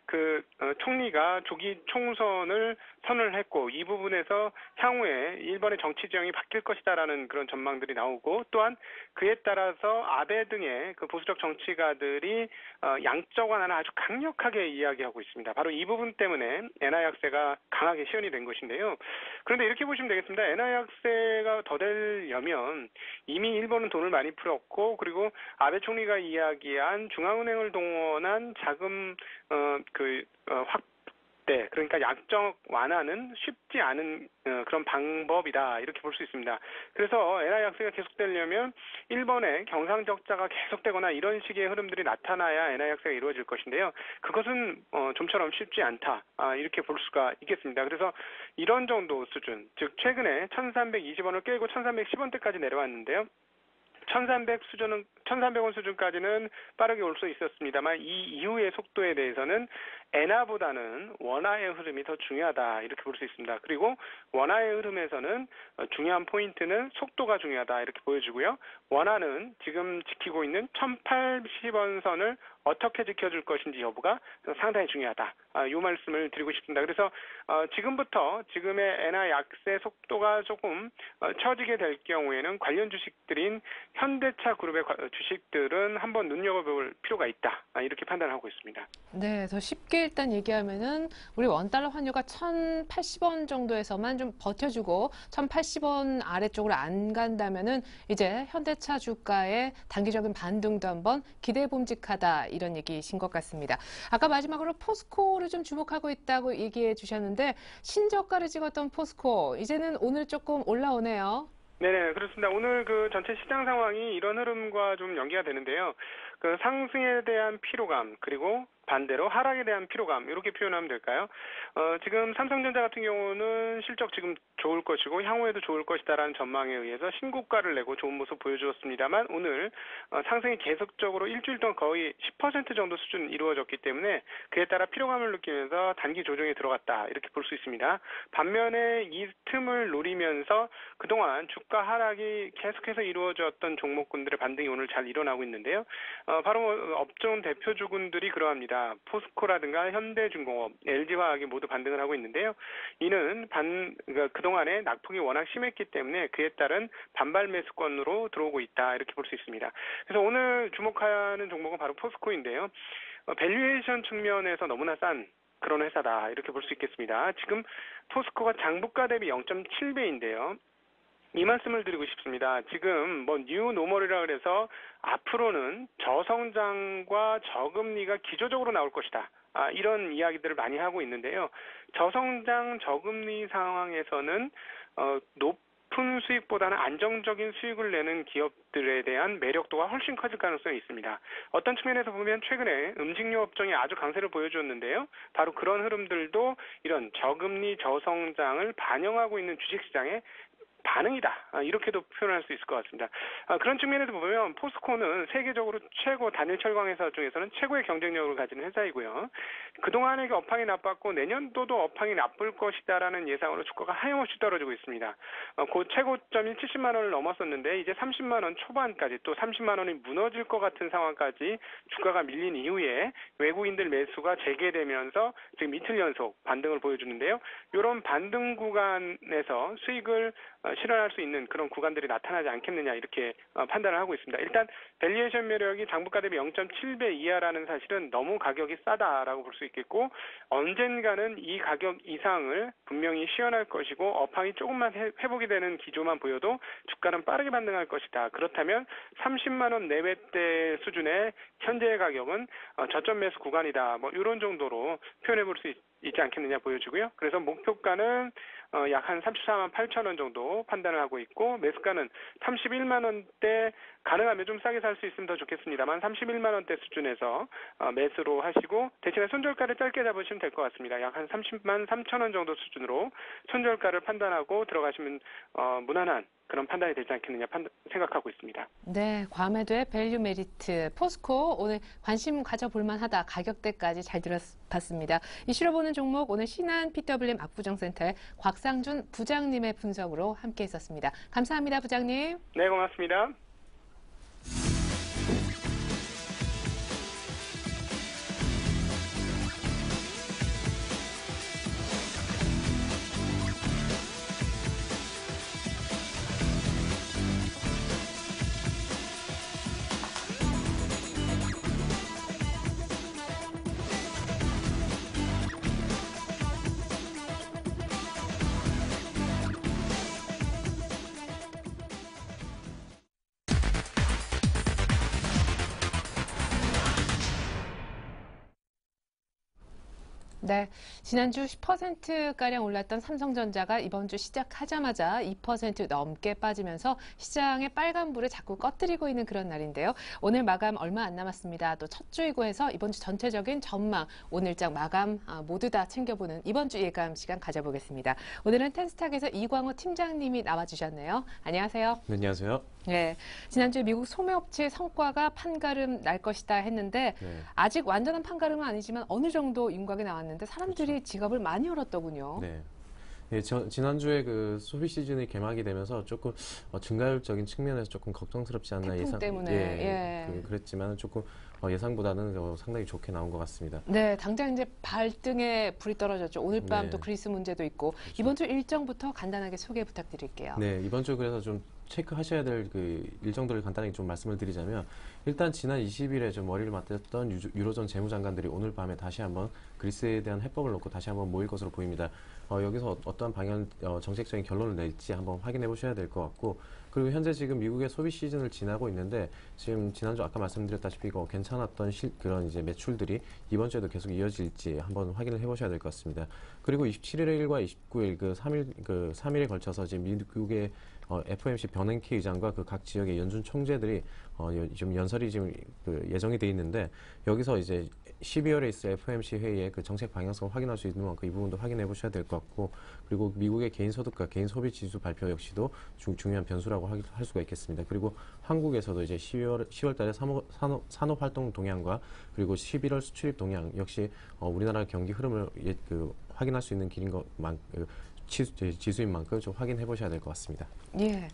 그 어, 총리가 조기 총선을 선언을 했고 이 부분에서 향후에 일본의 정치 지형이 바뀔 것이다라는 그런 전망들이 나오고 또한 그에 따라서 아베 등의 그 보수적 정치가들이 어, 양적 완화를 아주 강력하게 이야기하고 있습니다. 바로 이 부분 때문에 엔화 약세가 강하게 시연이 된 것인데요. 그런데 이렇게 보시면 되겠습니다. 엔화 약세가 더 되려면 이미 일본은 돈을 많이 풀었고 그리고 아베 총리가 이야기한 중앙은행을 동원한 자금 어, 그, 어, 확, 때 그러니까 약정 완화는 쉽지 않은 어, 그런 방법이다 이렇게 볼 수 있습니다. 그래서 엔화 약세가 계속되려면 일본의 경상 적자가 계속되거나 이런 식의 흐름들이 나타나야 엔화 약세가 이루어질 것인데요. 그것은 어, 좀처럼 쉽지 않다 아, 이렇게 볼 수가 있겠습니다. 그래서 이런 정도 수준 즉 최근에 1,320원을 깨고 1,310원대까지 내려왔는데요. 1,300 수준은 1,300원 수준까지는 빠르게 올 수 있었습니다만 이 이후의 속도에 대해서는 엔화보다는 원화의 흐름이 더 중요하다 이렇게 볼 수 있습니다. 그리고 원화의 흐름에서는 어, 중요한 포인트는 속도가 중요하다 이렇게 보여주고요. 원화는 지금 지키고 있는 1,080원 선을 어떻게 지켜줄 것인지 여부가 상당히 중요하다. 아, 이 말씀을 드리고 싶습니다. 그래서 어, 지금부터 지금의 엔화 약세 속도가 조금 어, 처지게 될 경우에는 관련 주식들인 현대차 그룹의 과- 주식들은 한번 눈여겨볼 필요가 있다. 아, 이렇게 판단하고 있습니다. 네, 더 쉽게 일단 얘기하면은 우리 원 달러 환율가 1,080원 정도에서만 좀 버텨주고 1,080원 아래쪽으로 안 간다면은 이제 현대차 주가의 단기적인 반등도 한번 기대 봄직하다 이런 얘기이신 것 같습니다. 아까 마지막으로 포스코를 좀 주목하고 있다고 얘기해 주셨는데 신저가를 찍었던 포스코 이제는 오늘 조금 올라오네요. 네네 그렇습니다. 오늘 그 전체 시장 상황이 이런 흐름과 좀 연계가 되는데요. 그 상승에 대한 피로감 그리고 반대로 하락에 대한 피로감 이렇게 표현하면 될까요? 어, 지금 삼성전자 같은 경우는 실적 지금 좋을 것이고 향후에도 좋을 것이다라는 전망에 의해서 신고가를 내고 좋은 모습 보여주었습니다만 오늘 어, 상승이 계속적으로 일주일 동안 거의 10% 정도 수준 이루어졌기 때문에 그에 따라 피로감을 느끼면서 단기 조정에 들어갔다 이렇게 볼 수 있습니다. 반면에 이 틈을 노리면서 그동안 주가 하락이 계속해서 이루어졌던 종목군들의 반등이 오늘 잘 일어나고 있는데요. 어, 바로 업종 대표 주군들이 그러합니다. 포스코라든가 현대중공업, LG화학이 모두 반등을 하고 있는데요. 이는 반 그러니까 그동안에 낙폭이 워낙 심했기 때문에 그에 따른 반발 매수권으로 들어오고 있다 이렇게 볼 수 있습니다. 그래서 오늘 주목하는 종목은 바로 포스코인데요. 어, 밸류에이션 측면에서 너무나 싼 그런 회사다 이렇게 볼 수 있겠습니다. 지금 포스코가 장부가 대비 0.7배인데요. 이 말씀을 드리고 싶습니다. 지금 뭐 new normal이라 그래서 앞으로는 저성장과 저금리가 기조적으로 나올 것이다. 아, 이런 이야기들을 많이 하고 있는데요. 저성장 저금리 상황에서는 어, 높은 수익보다는 안정적인 수익을 내는 기업들에 대한 매력도가 훨씬 커질 가능성이 있습니다. 어떤 측면에서 보면 최근에 음식료 업종이 아주 강세를 보여주었는데요. 바로 그런 흐름들도 이런 저금리 저성장을 반영하고 있는 주식시장에 반응이다. 아, 이렇게도 표현할 수 있을 것 같습니다. 아, 그런 측면에서 보면 포스코는 세계적으로 최고 단일 철강 회사 중에서는 최고의 경쟁력을 가지는 회사이고요. 그동안에 그 업황이 나빴고 내년도도 업황이 나쁠 것이다라는 예상으로 주가가 하염없이 떨어지고 있습니다. 어, 그 최고점이 70만 원을 넘었었는데 이제 30만 원 초반까지 또 30만 원이 무너질 것 같은 상황까지 주가가 밀린 이후에 외국인들 매수가 재개되면서 지금 이틀 연속 반등을 보여주는데요. 이런 반등 구간에서 수익을 어, 실현할 수 있는 그런 구간들이 나타나지 않겠느냐 이렇게 어, 판단을 하고 있습니다. 일단 밸류에이션 매력이 장부가 대비 0.7배 이하라는 사실은 너무 가격이 싸다라고 볼 수 있겠고 언젠가는 이 가격 이상을 분명히 시현할 것이고 업황이 조금만 회- 회복이 되는 기조만 보여도 주가는 빠르게 반등할 것이다. 그렇다면 30만 원 내외대 수준의 현재의 가격은 어, 저점 매수 구간이다. 뭐 이런 정도로 표현해 볼 수 있지 않겠느냐 보여지고요. 그래서 목표가는 어, 약 한 34만 8천 원 정도 판단을 하고 있고 매수가는 31만 원대 가능하면 좀 싸게 살 수 있으면 더 좋겠습니다만 31만 원대 수준에서 어, 매수로 하시고 대신에 손절가를 짧게 잡으시면 될 것 같습니다. 약 한 30만 3천 원 정도 수준으로 손절가를 판단하고 들어가시면 어, 무난한 그런 판단이 되지 않겠느냐 판- 생각하고 있습니다. 네, 과매도의 value merit 포스코 오늘 관심 가져볼 만하다 가격대까지 잘 들어봤습니다. 이슈로 보는 종목 오늘 신한 PWM 압구정센터의 곽상준 부장님의 분석으로 함께했었습니다. 감사합니다, 부장님. 네, 고맙습니다. 네, 지난주 10%가량 올랐던 삼성전자가 이번 주 시작하자마자 2% 넘게 빠지면서 시장의 빨간불을 자꾸 꺼뜨리고 있는 그런 날인데요. 오늘 마감 얼마 안 남았습니다. 또 첫 주이고 해서 이번 주 전체적인 전망, 오늘장 마감 아, 모두 다 챙겨보는 이번 주 예감 시간 가져보겠습니다. 오늘은 텐스탁에서 이광호 팀장님이 나와주셨네요. 안녕하세요. 네, 안녕하세요. 네, 지난주에 미국 소매업체 성과가 판가름 날 것이다 했는데 네. 아직 완전한 판가름은 아니지만 어느 정도 윤곽이 나왔는데 사람들이 지갑을 많이 열었더군요. 네. 예, 저- 지난주에 그 소비 시즌이 개막이 되면서 조금 어, 증가율적인 측면에서 조금 걱정스럽지 않나 예상. 때문에, 예, 예. 그, 그랬지만 조금 어, 예상보다는 어, 상당히 좋게 나온 것 같습니다. 네, 당장 이제 발등에 불이 떨어졌죠. 오늘 밤 네. 또 그리스 문제도 있고 이번 주 일정부터 간단하게 소개 부탁드릴게요. 네, 이번 주 그래서 좀 체크하셔야 될 그 일정들을 간단히 좀 말씀을 드리자면 일단 지난 20일에 좀 머리를 맞댔던 유- 유로존 재무장관들이 오늘 밤에 다시 한번 그리스에 대한 해법을 놓고 다시 한번 모일 것으로 보입니다. 어, 여기서 어떠한 방향 어, 정책적인 결론을 낼지 한번 확인해 보셔야 될 것 같고 그리고 현재 지금 미국의 소비 시즌을 지나고 있는데 지금 지난주 아까 말씀드렸다시피 이거 괜찮았던 실, 그런 이제 매출들이 이번 주에도 계속 이어질지 한번 확인을 해 보셔야 될 것 같습니다. 그리고 27일과 29일 그 3일 그 3일에 걸쳐서 지금 미국의 어, FOMC 변hen케 의장과 그 각 지역의 연준 총재들이 어, 여- 좀 연설이 지금 그 예정이 돼 있는데 여기서 이제 12월에 있을 FOMC 회의의 그 정책 방향성을 확인할 수 있는 만큼 이 부분도 확인해 보셔야 될 것 같고 그리고 미국의 개인 소득과 개인 소비 지수 발표 역시도 중, 중요한 변수라고 하- 할 수가 있겠습니다. 그리고 한국에서도 이제 12월 10월 달에 산업, 산업, 산업 활동 동향과 그리고 11월 수출입 동향 역시 어, 우리나라 경기 흐름을 예, 그 확인할 수 있는 길인 것만 그, 지수, 지수 인 만큼 좀 확인해 보셔야 될 것 같습니다. 예.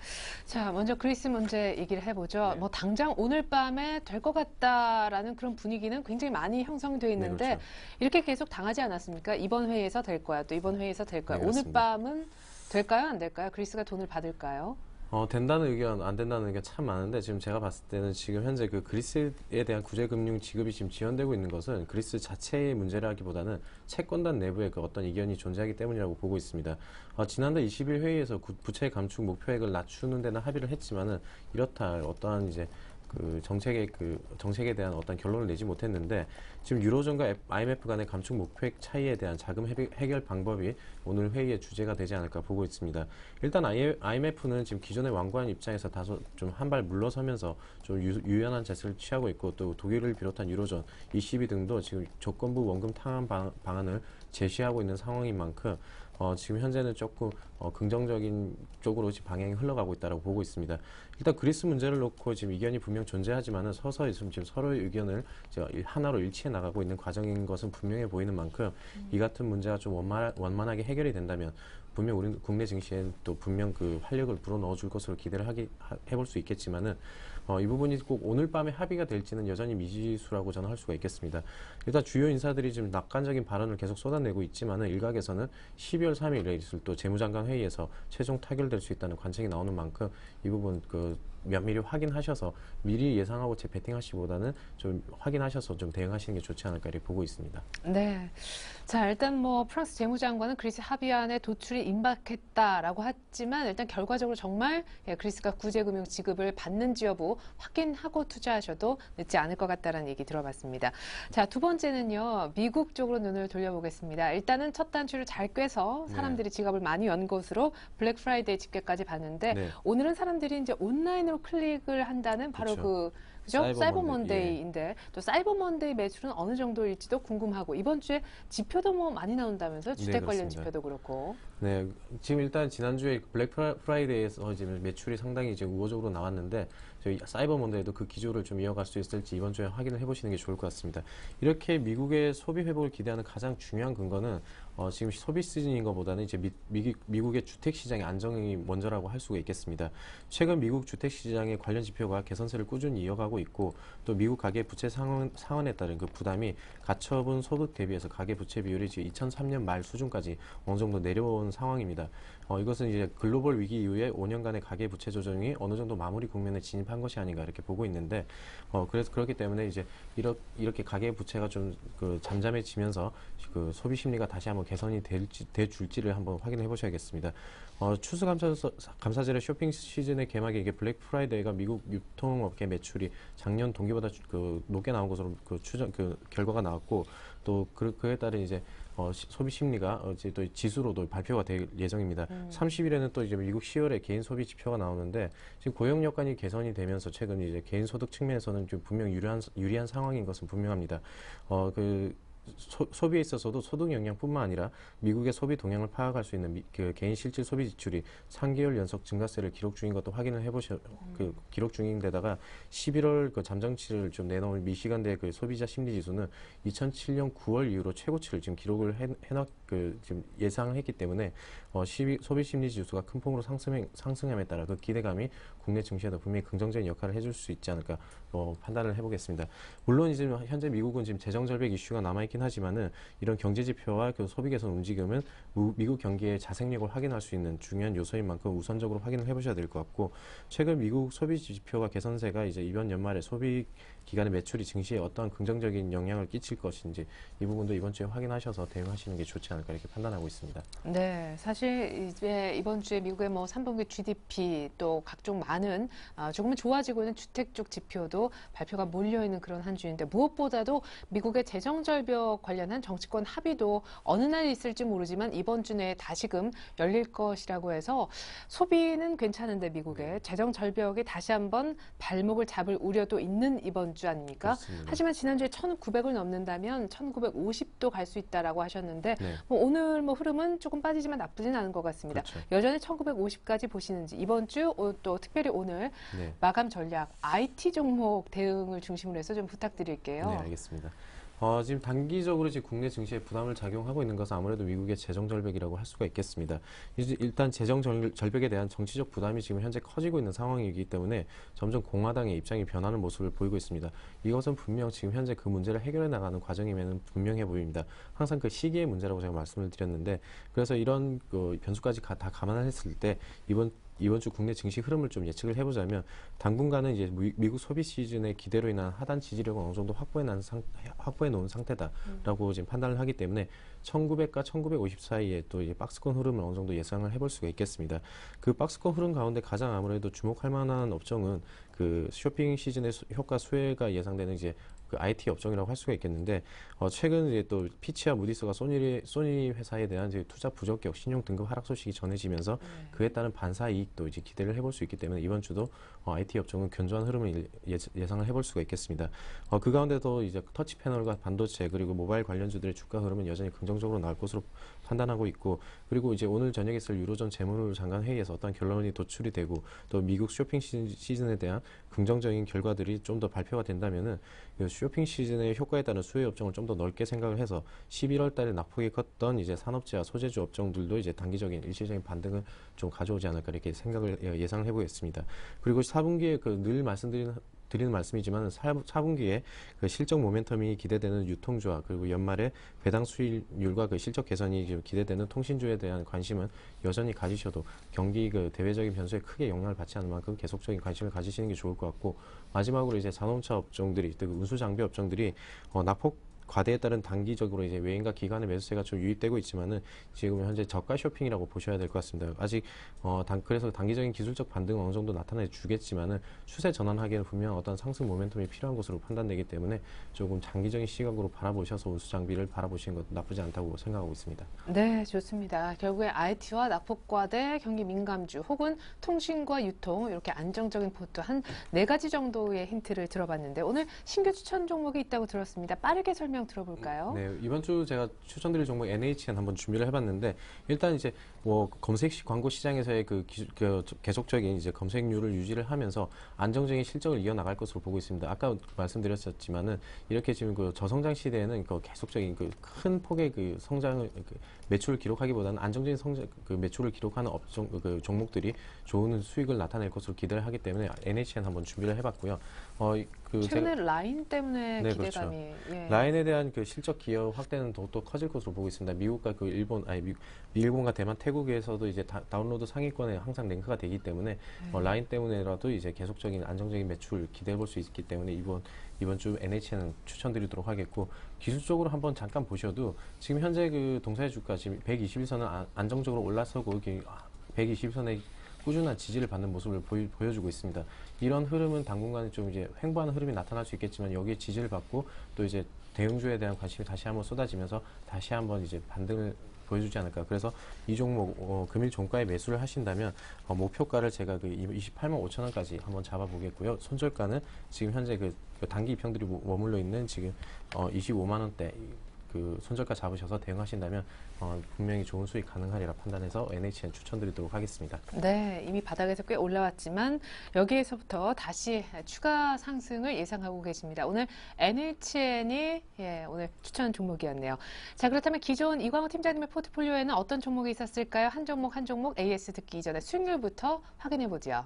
자, 먼저 그리스 문제 얘기를 해보죠. 네. 뭐 당장 오늘 밤에 될 것 같다라는 그런 분위기는 굉장히 많이 형성돼 있는데 네, 그렇죠. 이렇게 계속 당하지 않았습니까? 이번 회의에서 될 거야, 또 이번 회의에서 될 거야. 네, 오늘. 밤은 될까요, 안 될까요? 그리스가 돈을 받을까요? 어, 된다는 의견, 안 된다는 의견 참 많은데 지금 제가 봤을 때는 지금 현재 그 그리스에 대한 구제금융 지급이 지금 지연되고 있는 것은 그리스 자체의 문제라기보다는 채권단 내부의 그 어떤 이견이 존재하기 때문이라고 보고 있습니다. 어, 지난달 20일 회의에서 구- 부채 감축 목표액을 낮추는 데는 합의를 했지만은 이렇다 할 어떠한 이제 그 정책의 그 정책에 대한 어떤 결론을 내지 못했는데 지금 유로존과 IMF 간의 감축 목표액 차이에 대한 자금 해결, 방법이 오늘 회의의 주제가 되지 않을까 보고 있습니다. 일단 IMF는 지금 기존의 완고한 입장에서 다소 좀 한 발 물러서면서 좀 유, 유연한 자세를 취하고 있고 또 독일을 비롯한 유로존, ECB 등도 지금 조건부 원금 탕환 방, 방안을 제시하고 있는 상황인 만큼 어, 지금 현재는 조금 어, 긍정적인 쪽으로 방향이 흘러가고 있다고 보고 있습니다. 일단 그리스 문제를 놓고 지금 이견이 분명 존재하지만은 서서히 지금, 서로의 의견을 하나로 일치해 나가고 있는 과정인 것은 분명해 보이는 만큼 이 같은 문제가 좀 원만, 원만하게 해결이 된다면 분명 우리 국내 증시에 또 분명 그 활력을 불어넣어 줄 것으로 기대를 하기 하- 해볼 수 있겠지만은 어, 이 부분이 꼭 오늘 밤에 합의가 될지는 여전히 미지수라고 저는 할 수가 있겠습니다. 일단 주요 인사들이 지금 낙관적인 발언을 계속 쏟아내고 있지만은 일각에서는 12월 3일에 있을 또 재무장관 회의에서 최종 타결될 수 있다는 관측이 나오는 만큼 이 부분 그 those 면밀히 확인하셔서 미리 예상하고 재 베팅하시기보다는 좀 확인하셔서 좀 대응하시는 게 좋지 않을까 이렇게 보고 있습니다. 네. 자, 일단 뭐 프랑스 재무장관은 그리스 합의안에 도출이 임박했다라고 했지만 일단 결과적으로 정말 예, 그리스가 구제금융 지급을 받는지 여부 확인하고 투자하셔도 늦지 않을 것 같다라는 얘기 들어봤습니다. 자, 두 번째는요. 미국 쪽으로 눈을 돌려보겠습니다. 일단은 첫 단추를 잘 꿰서 네. 사람들이 지갑을 많이 연 것으로 블랙 프라이데이 집계까지 봤는데 네. 오늘은 사람들이 이제 온라인 으로 클릭을 한다는 바로 그쵸. 그 그죠? 사이버 사이버 먼데이, 예. 먼데이인데 또 사이버 먼데이 매출은 어느 정도일지도 궁금하고 이번 주에 지표도 뭐 많이 나온다면서요? 네, 주택 관련 그렇습니다. 지표도 그렇고. 네, 지금 일단 지난주에 블랙 프라- 프라이데이에서 지금 매출이 상당히 이제 우호적으로 나왔는데 저희 사이버 먼데이도 그 기조를 좀 이어갈 수 있을지 이번 주에 확인을 해보시는 게 좋을 것 같습니다. 이렇게 미국의 소비 회복을 기대하는 가장 중요한 근거는 어, 지금 소비 시즌인 것보다는 이제 미, 미, 미 국의 주택 시장의 안정이 먼저라고 할 수가 있겠습니다. 최근 미국 주택 시장의 관련 지표가 개선세를 꾸준히 이어가고 있고 또 미국 가계 부채 상환, 상환에 따른 그 부담이 가처분 소득 대비해서 가계 부채 비율이 지금 2003년 말 수준까지 어느 정도 내려온 상황입니다. 어, 이것은 이제 글로벌 위기 이후에 5년간의 가계 부채 조정이 어느 정도 마무리 국면에 진입한 것이 아닌가 이렇게 보고 있는데, 어, 그래서 그렇기 때문에 이제 이렇, 이렇게 가계 부채가 좀 그 잠잠해지면서 그 소비 심리가 다시 한번 개선이 될지, 돼줄지를 한번 확인해 보셔야겠습니다. 어, 추수감사절의 쇼핑 시즌의 개막에 이게 블랙 프라이데이가 미국 유통업계 매출이 작년 동기보다 주- 그 높게 나온 것으로 그 추정 그 결과가 나왔고 또 그, 그에 따른 이제 어, 시- 소비 심리가 어, 이제 또 지수로도 발표가 될 예정입니다. 음. 30일에는 또 이제 미국 10월에 개인 소비 지표가 나오는데 지금 고용 여건이 개선이 되면서 최근 이제 개인 소득 측면에서는 좀 분명 유리한 유리한 상황인 것은 분명합니다. 어, 그 소, 소비에 있어서도 소득 영향뿐만 아니라 미국의 소비 동향을 파악할 수 있는 미- 그 개인 실질 소비 지출이 3개월 연속 증가세를 기록 중인 것도 확인을 해보셔 그 기록 중인 데다가 11월 그 잠정치를 좀 내놓은 미시간대 그 소비자 심리 지수는 2007년 9월 이후로 최고치를 지금 기록을 해, 해놨 그 지금 예상했기 때문에 어, 시비, 소비 심리 지수가 큰 폭으로 상승 상승함에 따라 그 기대감이 국내 증시에도 분명히 긍정적인 역할을 해줄 수 있지 않을까 어, 판단을 해보겠습니다. 물론 이제 현재 미국은 지금 재정 절벽 이슈가 남아있긴 하지만은 이런 경제 지표와 그 소비 개선 움직임은 무- 미국 경기의 자생력을 확인할 수 있는 중요한 요소인 만큼 우선적으로 확인을 해보셔야 될 것 같고 최근 미국 소비 지표가 개선세가 이제 이번 연말에 소비 기간의 매출이 증시에 어떠한 긍정적인 영향을 끼칠 것인지 이 부분도 이번 주에 확인하셔서 대응하시는 게 좋지 않을까 이렇게 판단하고 있습니다. 네, 사실 이제 이번 주에 미국의 뭐 3분기 GDP 또 각종 많은 아, 조금은 좋아지고 있는 주택 쪽 지표도 발표가 몰려 있는 그런 한 주인데 무엇보다도 미국의 재정 절벽 관련한 정치권 합의도 어느 날 있을지 모르지만 이번 주 내에 다시금 열릴 것이라고 해서 소비는 괜찮은데 미국의 재정 절벽이 다시 한번 발목을 잡을 우려도 있는 이번 주 아닙니까? 그렇습니다. 하지만 지난주에 1,900을 넘는다면 1,950도 갈 수 있다라고 하셨는데 네, 뭐 오늘 뭐 흐름은 조금 빠지지만 나쁘진 않은 것 같습니다. 그렇죠. 여전히 1950까지 보시는지 이번 주 또 특별히 오늘 네. 마감 전략 IT 종목 대응을 중심으로 해서 좀 부탁드릴게요. 네, 알겠습니다. 어, 지금 단기적으로 지금 국내 증시에 부담을 작용하고 있는 것은 아무래도 미국의 재정 절벽이라고 할 수가 있겠습니다. 일단 재정 절, 절벽에 대한 정치적 부담이 지금 현재 커지고 있는 상황이기 때문에 점점 공화당의 입장이 변하는 모습을 보이고 있습니다. 이것은 분명 지금 현재 그 문제를 해결해 나가는 과정임에는 분명해 보입니다. 항상 그 시기의 문제라고 제가 말씀을 드렸는데 그래서 이런 그 변수까지 가- 다 감안했을 때 이번 이번 주 국내 증시 흐름을 좀 예측을 해보자면 당분간은 이제 미- 미국 소비 시즌의 기대로 인한 하단 지지력을 어느 정도 확보해 놓은 상 확보해 놓은 상태다라고 지금 판단을 하기 때문에 1900과 1950 사이에 또 이제 박스권 흐름을 어느 정도 예상을 해볼 수가 있겠습니다. 그 박스권 흐름 가운데 가장 아무래도 주목할 만한 업종은 그 쇼핑 시즌의 수- 효과 수혜가 예상되는 이제 그 IT 업종이라고 할 수가 있겠는데 어 최근 이제 또 피치와 무디스가 소니 소니 회사에 대한 이제 투자 부적격 신용 등급 하락 소식이 전해지면서 그에 따른 반사 이익도 이제 기대를 해볼 수 있기 때문에 이번 주도 어, IT 업종은 견조한 흐름을 예, 예상을 해볼 수가 있겠습니다. 어, 그 가운데도 이제 터치 패널과 반도체 그리고 모바일 관련주들의 주가 흐름은 여전히 긍정적으로 나올 것으로 판단하고 있고 그리고 이제 오늘 저녁에 있을 유로존 재무를 장관 회의에서 어떤 결론이 도출이 되고 또 미국 쇼핑 시즌, 시즌 에 대한 긍정적인 결과들이 좀 더 발표가 된다면은 그 쇼핑 시즌의 효과에 따른 수혜 업종을 좀 더 넓게 생각을 해서 11월 달에 낙폭이 컸던 이제 산업재와 소재주 업종들도 이제 단기적인 일시적인 반등을 좀 가져오지 않을까 이렇게 생각을 예, 예상을 해보겠습니다. 그리고 4분기에 그 늘 말씀드리는 드리는 말씀이지만 4분기에 그 실적 모멘텀이 기대되는 유통주와 그리고 연말에 배당 수익률과 그 실적 개선이 기대되는 통신주에 대한 관심은 여전히 가지셔도 경기 그 대외적인 변수에 크게 영향을 받지 않을 만큼 계속적인 관심을 가지시는 게 좋을 것 같고 마지막으로 이제 자동차 업종들이 또 운수 장비 업종들이 어, 낙폭 과대에 따른 단기적으로 이제 외인과 기관의 매수세가 좀 유입되고 있지만은 지금 현재 저가 쇼핑이라고 보셔야 될 것 같습니다. 아직 어, 단, 그래서 단기적인 기술적 반등은 어느 정도 나타내 주겠지만은 추세 전환하기에는 분명 어떤 상승 모멘텀이 필요한 것으로 판단되기 때문에 조금 장기적인 시각으로 바라보셔서 운수 장비를 바라보시는 것도 나쁘지 않다고 생각하고 있습니다. 네, 좋습니다. 결국에 IT와 낙폭과대, 경기 민감주 혹은 통신과 유통 이렇게 안정적인 포트 한 네 가지 정도의 힌트를 들어봤는데 오늘 신규 추천 종목이 있다고 들었습니다. 빠르게 설명 들어볼까요? 네, 이번 주 제가 추천드릴 종목 NHN 한번 준비를 해봤는데 일단 이제 뭐 검색 시 광고 시장에서의 그, 기, 그 계속적인 이제 검색률을 유지를 하면서 안정적인 실적을 이어나갈 것으로 보고 있습니다. 아까 말씀드렸었지만은 이렇게 지금 그 저성장 시대에는 그 계속적인 그 큰 폭의 그 성장을 그 매출을 기록하기보다는 안정적인 성장 그 매출을 기록하는 업종 그 종목들이 좋은 수익을 나타낼 것으로 기대를 하기 때문에 NHN 한번 준비를 해봤고요. 어, 그 최근에 라인 때문에 네, 기대감이 예. 라인에 대한 그 실적 기여 확대는 더욱더 커질 것으로 보고 있습니다. 미국과 그 일본, 아니 미, 일본과 대만, 태국에서도 이제 다, 다운로드 상위권에 항상 랭크가 되기 때문에 네. 어, 라인 때문에라도 이제 계속적인 안정적인 매출 기대해 볼 수 있기 때문에 이번 이번 주 NH는 추천드리도록 하겠고 기술적으로 한번 잠깐 보셔도 지금 현재 그 동사의 주가 지금 121선은 안, 안정적으로 올라서고 이렇게 121선의 꾸준한 지지를 받는 모습을 보이, 보여주고 있습니다. 이런 흐름은 당분간 좀 이제 횡보하는 흐름이 나타날 수 있겠지만 여기에 지지를 받고 또 이제 대형주에 대한 관심이 다시 한번 쏟아지면서 다시 한번 이제 반등을 보여주지 않을까. 그래서 이 종목 어, 금일 종가에 매수를 하신다면 어, 목표가를 제가 그 28만 5천 원까지 한번 잡아보겠고요. 손절가는 지금 현재 그, 그 단기 입형들이 머- 머물러 있는 지금 어, 25만 원대 그 손절가 잡으셔서 대응하신다면 어, 분명히 좋은 수익 가능하리라 판단해서 NHN 추천드리도록 하겠습니다. 네, 이미 바닥에서 꽤 올라왔지만 여기에서부터 다시 추가 상승을 예상하고 계십니다. 오늘 NHN이 예, 오늘 추천 종목이었네요. 자, 그렇다면 기존 이광호 팀장님의 포트폴리오에는 어떤 종목이 있었을까요? 한 종목 한 종목 AS 듣기 이전에 수익률부터 확인해 보죠.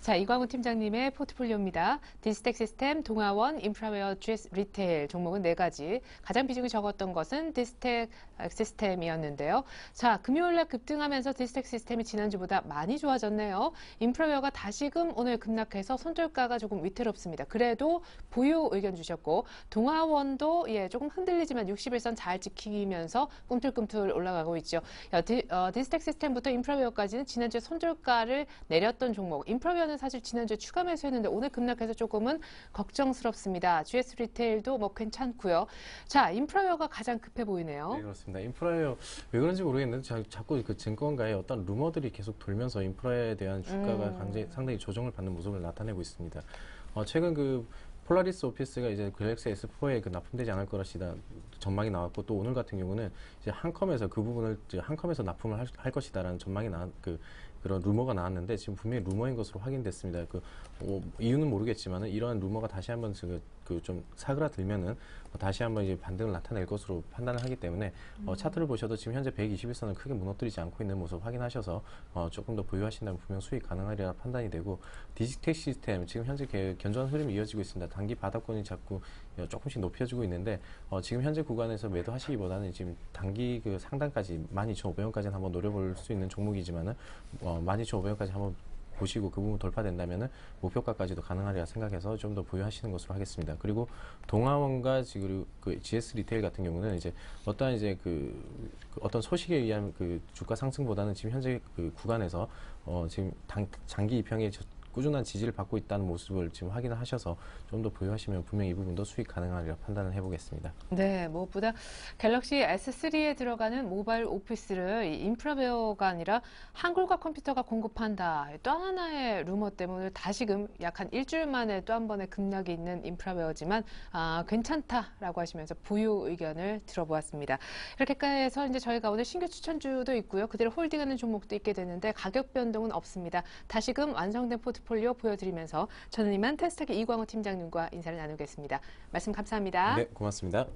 자, 이광훈 팀장님의 포트폴리오입니다. 디지텍 시스템, 동아원, 인프라웨어, GS 리테일 종목은 네 가지. 가장 비중이 적었던 것은 디지텍 시스템이었는데요. 자, 금요일날 급등하면서 디지텍 시스템이 지난주보다 많이 좋아졌네요. 인프라웨어가 다시금 오늘 급락해서 손절가가 조금 위태롭습니다. 그래도 보유 의견 주셨고 동아원도 예, 조금 흔들리지만 60일선 잘 지키면서 꿈틀꿈틀 올라가고 있죠. 야, 디, 어, 디지텍 시스템부터 인프라웨어까지는 지난주에 손절가를 내렸던 종목. 인프라웨어 는 사실 지난주에 추가 매수했는데 오늘 급락해서 조금은 걱정스럽습니다. GS 리테일도 뭐 괜찮고요. 자, 인프라웨어가 가장 급해 보이네요. 네, 그렇습니다. 인프라웨어 왜 그런지 모르겠는데 자, 자꾸 그 증권가에 어떤 루머들이 계속 돌면서 인프라에 대한 주가가 음. 강제, 상당히 조정을 받는 모습을 나타내고 있습니다. 어, 최근 그 폴라리스 오피스가 이제 갤럭시 S4에 그 납품되지 않을 것이다 전망이 나왔고 또 오늘 같은 경우는 이제 한컴에서 그 부분을 한컴에서 납품을 할, 할 것이다라는 전망이 나그 그런 루머가 나왔는데 지금 분명히 루머인 것으로 확인됐습니다. 그 어, 이유는 모르겠지만은 이러한 루머가 다시 한번 그 좀 사그라들면은 어, 다시 한번 이제 반등을 나타낼 것으로 판단을 하기 때문에 어, 차트를 보셔도 지금 현재 121선을 크게 무너뜨리지 않고 있는 모습 확인하셔서 어, 조금 더 보유하신다면 분명 수익 가능하리라 판단이 되고 디지텍 시스템 지금 현재 개- 견조한 흐름이 이어지고 있습니다. 단기 바닥권이 자꾸 어, 조금씩 높여지고 있는데 어, 지금 현재 구간에서 매도하시기보다는 지금 단기 그 상단까지 12,500원까지는 한번 노려볼 수 있는 종목이지만은 어, 12,500원까지 한번 보시고 그 부분 돌파된다면은 목표가까지도 가능하리라 생각해서 좀 더 보유하시는 것으로 하겠습니다. 그리고 동아원과 지금 그 GS 리테일 같은 경우는 이제 어떠한 이제 그, 그 어떤 소식에 의한 그 주가 상승보다는 지금 현재 그 구간에서 어 지금 당, 장기 입형의 저- 꾸준한 지지를 받고 있다는 모습을 지금 확인을 하셔서 좀 더 보유하시면 분명 히 이 부분도 수익 가능하리라 판단을 해보겠습니다. 네, 무엇보다 갤럭시 S3에 들어가는 모바일 오피스를 이 인프라베어가 아니라 한글과 컴퓨터가 공급한다. 또 하나의 루머 때문에 다시금 약 한 일주일 만에 또 한 번의 급락이 있는 인프라베어지만 아, 괜찮다라고 하시면서 보유 의견을 들어보았습니다. 이렇게 해서 이제 저희가 오늘 신규 추천주도 있고요. 그대로 홀딩하는 종목도 있게 되는데 가격 변동은 없습니다. 다시금 완성된 포트 폴리오 보여드리면서 저는 이만 테스트기 이광호 팀장님과 인사를 나누겠습니다. 말씀 감사합니다. 네, 고맙습니다.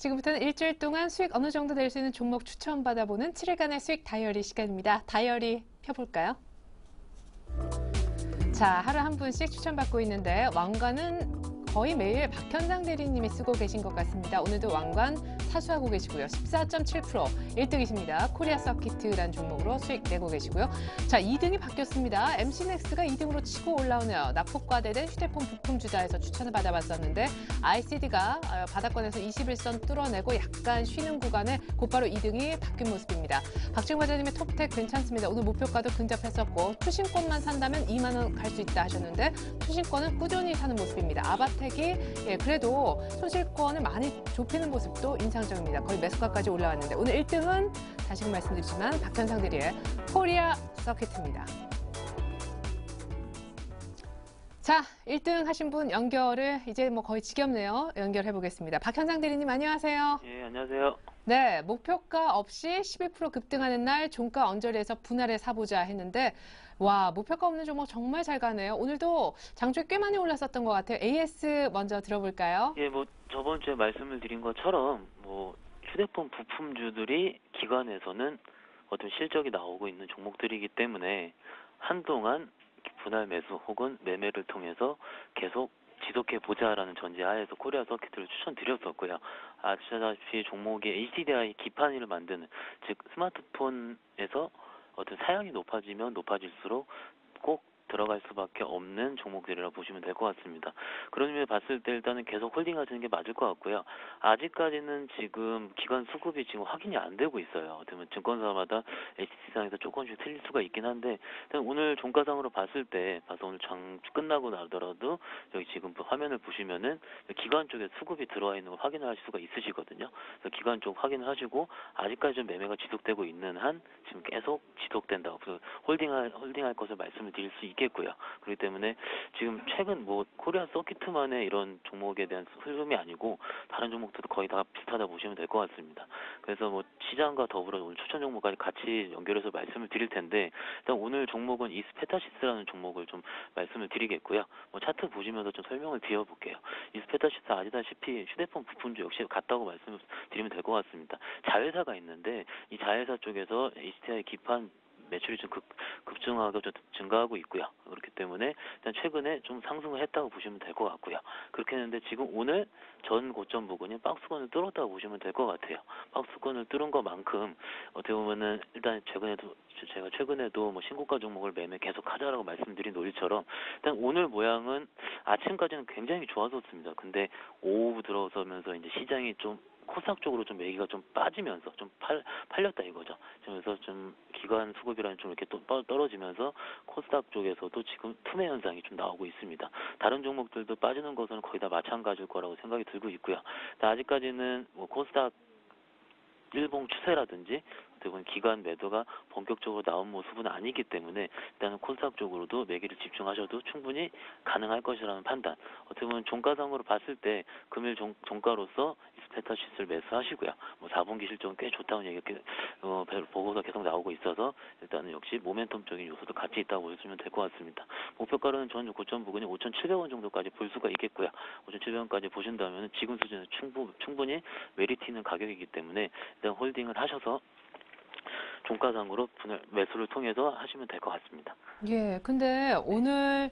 지금부터는 일주일 동안 수익 어느 정도 낼수 있는 종목 추천 받아보는 7일간의 수익 다이어리 시간입니다. 다이어리 펴볼까요? 자, 하루 한 분씩 추천받고 있는데 왕관은 거의 매일 박현상 대리님이 쓰고 계신 것 같습니다. 오늘도 왕관 사수하고 계시고요. 14.7% 1등이십니다. 코리아 서키트라는 종목으로 수익 내고 계시고요. 자, 2등이 바뀌었습니다. MC넥스가 2등으로 치고 올라오네요. 낙폭과대된 휴대폰 부품 주자에서 추천을 받아봤었는데 ICD가 어, 바닥권에서 21선 뚫어내고 약간 쉬는 구간에 곧바로 2등이 바뀐 모습입니다. 박지웅 과장님의 톱텍 괜찮습니다. 오늘 목표가도 근접했었고 투신권만 산다면 2만 원 갈 수 있다 하셨는데 투신권은 꾸준히 사는 모습입니다. 아바 텍이 예, 그래도 손실권을 많이 좁히는 모습도 인상적입니다. 거의 매수가까지 올라왔는데 오늘 1등은 다시금 말씀드리지만 박현상 대리의 코리아 서킷입니다. 자, 1등 하신 분 연결을 이제 뭐 거의 지겹네요. 연결해 보겠습니다. 박현상 대리님 안녕하세요. 예, 안녕하세요. 네, 목표가 없이 11% 급등하는 날 종가 언저리에서 분할해 사보자 했는데 와, 목표가 없는 종목 정말 잘 가네요. 오늘도 장주에 꽤 많이 올랐었던 것 같아요. AS 먼저 들어볼까요? 예, 뭐 저번 주에 말씀을 드린 것처럼 뭐 휴대폰 부품주들이 기관에서는 어떤 실적이 나오고 있는 종목들이기 때문에 한동안 분할 매수 혹은 매매를 통해서 계속 지속해 보자라는 전제하에서 코리아 서킷을 추천드렸었고요. 아시다시피 종목이 HDDI 기판을 만드는 즉 스마트폰에서 어떤 사양이 높아지면 높아질수록 꼭 들어갈 수밖에 없는 종목들이라 보시면 될 것 같습니다. 그런 의미에 봤을 때 일단은 계속 홀딩하시는 게 맞을 것 같고요. 아직까지는 지금 기관 수급이 지금 확인이 안 되고 있어요. 보면 증권사마다 HT상에서 조금씩 틀릴 수가 있긴 한데 오늘 종가상으로 봤을 때 봐서 오늘 장 끝나고 나더라도 여기 지금 그 화면을 보시면은 기관 쪽에 수급이 들어와 있는 걸 확인을 하실 수가 있으시거든요. 그래서 기관 쪽 확인을 하시고 아직까지 좀 매매가 지속되고 있는 한 지금 계속 지속된다고 그래서 홀딩할 홀딩할 것을 말씀을 드릴 수 있 겠고요. 그렇기 때문에 지금 최근 뭐 코리아 서키트만의 이런 종목에 대한 흐름이 아니고 다른 종목들도 거의 다 비슷하다 보시면 될 것 같습니다. 그래서 뭐 시장과 더불어 오늘 추천 종목까지 같이 연결해서 말씀을 드릴 텐데 일단 오늘 종목은 이스페타시스라는 종목을 좀 말씀을 드리겠고요. 뭐 차트 보시면서 좀 설명을 드려볼게요. 이스페타시스 아시다시피 휴대폰 부품주 역시 같다고 말씀을 드리면 될 것 같습니다. 자회사가 있는데 이 자회사 쪽에서 HTI 기판 매출이 좀 급, 급증하고 좀 증가하고 있고요. 그렇기 때문에 일단 최근에 좀 상승을 했다고 보시면 될 것 같고요. 그렇게 했는데 지금 오늘 전 고점 부근이 박스권을 뚫었다고 보시면 될 것 같아요. 박스권을 뚫은 것만큼 어떻게 보면은 일단 최근에도 제가 최근에도 뭐 신고가 종목을 매매 계속 하자라고 말씀드린 논리처럼 일단 오늘 모양은 아침까지는 굉장히 좋았었습니다. 근데 오후 들어서면서 이제 시장이 좀 코스닥 쪽으로 좀 매기가 좀 빠지면서 좀 팔, 팔렸다 이거죠. 그래서 좀 기관 수급이라는 좀 이렇게 또 떠- 떨어지면서 코스닥 쪽에서도 지금 투매 현상이 좀 나오고 있습니다. 다른 종목들도 빠지는 것은 거의 다 마찬가지일 거라고 생각이 들고 있고요. 아직까지는 뭐 코스닥 일봉 추세라든지 보면 기관 매도가 본격적으로 나온 모습은 아니기 때문에 일단은 코스닥 쪽으로도 매기를 집중하셔도 충분히 가능할 것이라는 판단. 어떻게 보면 종가상으로 봤을 때 금일 종, 종가로서 스페타시스를 매수하시고요. 뭐 4분기 실적은 꽤 좋다는 얘기 어, 별- 보고서 계속 나오고 있어서 일단은 역시 모멘텀적인 요소도 같이 있다고 보시면 될 것 같습니다. 목표가로는 전 고점 부근이 5,700원 정도까지 볼 수가 있겠고요. 5,700원까지 보신다면 지금 수준은 충분, 충분히 메리트 있는 가격이기 때문에 일단 홀딩을 하셔서 종가상으로 분할 매수를 통해서 하시면 될 것 같습니다. 예, 근데 오늘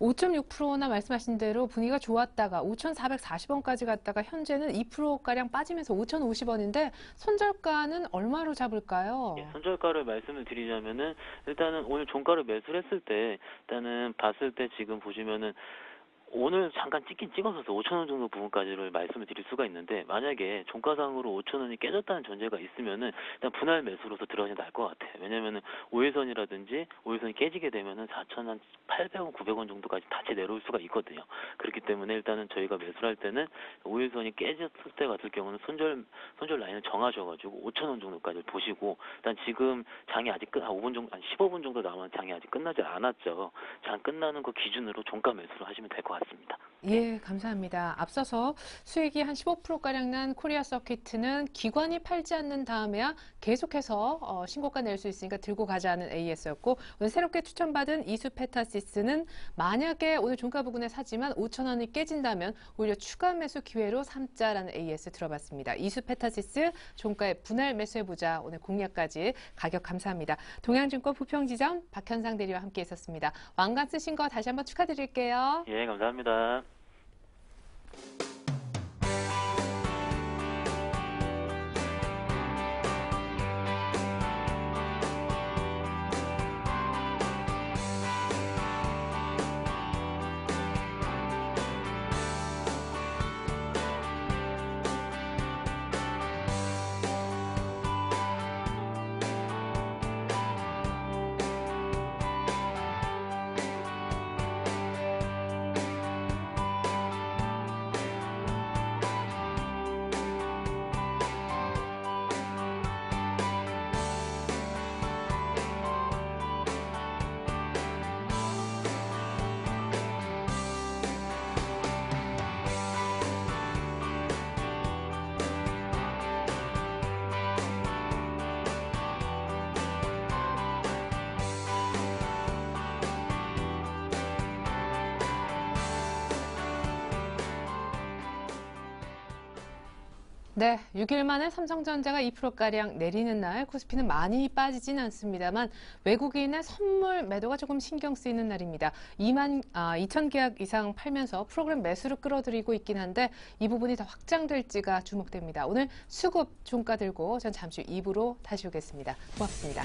5.6%나 말씀하신 대로 분위기가 좋았다가 5,440원까지 갔다가 현재는 2%가량 빠지면서 5,050원인데 손절가는 얼마로 잡을까요? 예, 손절가를 말씀을 드리자면은 일단은 오늘 종가를 매수를 했을 때 일단은 봤을 때 지금 보시면은 오늘 잠깐 찍긴 찍었어서 5천 원 정도 부분까지를 말씀을 드릴 수가 있는데 만약에 종가상으로 5천 원이 깨졌다는 전제가 있으면은 일단 분할 매수로서 들어가시면 나을 것 같아요. 왜냐면은 5일선이라든지 5일선이 깨지게 되면은 4천 한 800원, 900원 정도까지 다시 내려올 수가 있거든요. 그렇기 때문에 일단은 저희가 매수를 할 때는 5일선이 깨졌을 때 같을 경우는 손절 손절 라인을 정하셔가지고 5천 원 정도까지 보시고 일단 지금 장이 아직 끝, 한 5분 정도, 한 15분 정도 남은 장이 아직 끝나지 않았죠. 장 끝나는 그 기준으로 종가 매수를 하시면 될 것 같습니다. 예, 감사합니다. 앞서서 수익이 한 15%가량 난 코리아 서킷은 기관이 팔지 않는 다음에야 계속해서 어, 신고가 낼 수 있으니까 들고 가자는 AS였고 오늘 새롭게 추천받은 이수페타시스는 만약에 오늘 종가 부근에 사지만 5천 원이 깨진다면 오히려 추가 매수 기회로 삼자라는 AS 들어봤습니다. 이수페타시스 종가에 분할 매수해보자. 오늘 공략까지 가격 감사합니다. 동양증권 부평지점 박현상 대리와 함께 했었습니다. 왕관 쓰신 거 다시 한번 축하드릴게요. 예, 감사합니다. 네, 6일 만에 삼성전자가 2%가량 내리는 날 코스피는 많이 빠지진 않습니다만 외국인의 선물 매도가 조금 신경 쓰이는 날입니다. 2만, 아, 2천 계약 이상 팔면서 프로그램 매수를 끌어들이고 있긴 한데 이 부분이 더 확장될지가 주목됩니다. 오늘 수급 종가 들고 전 잠시 후 2부로 다시 오겠습니다. 고맙습니다.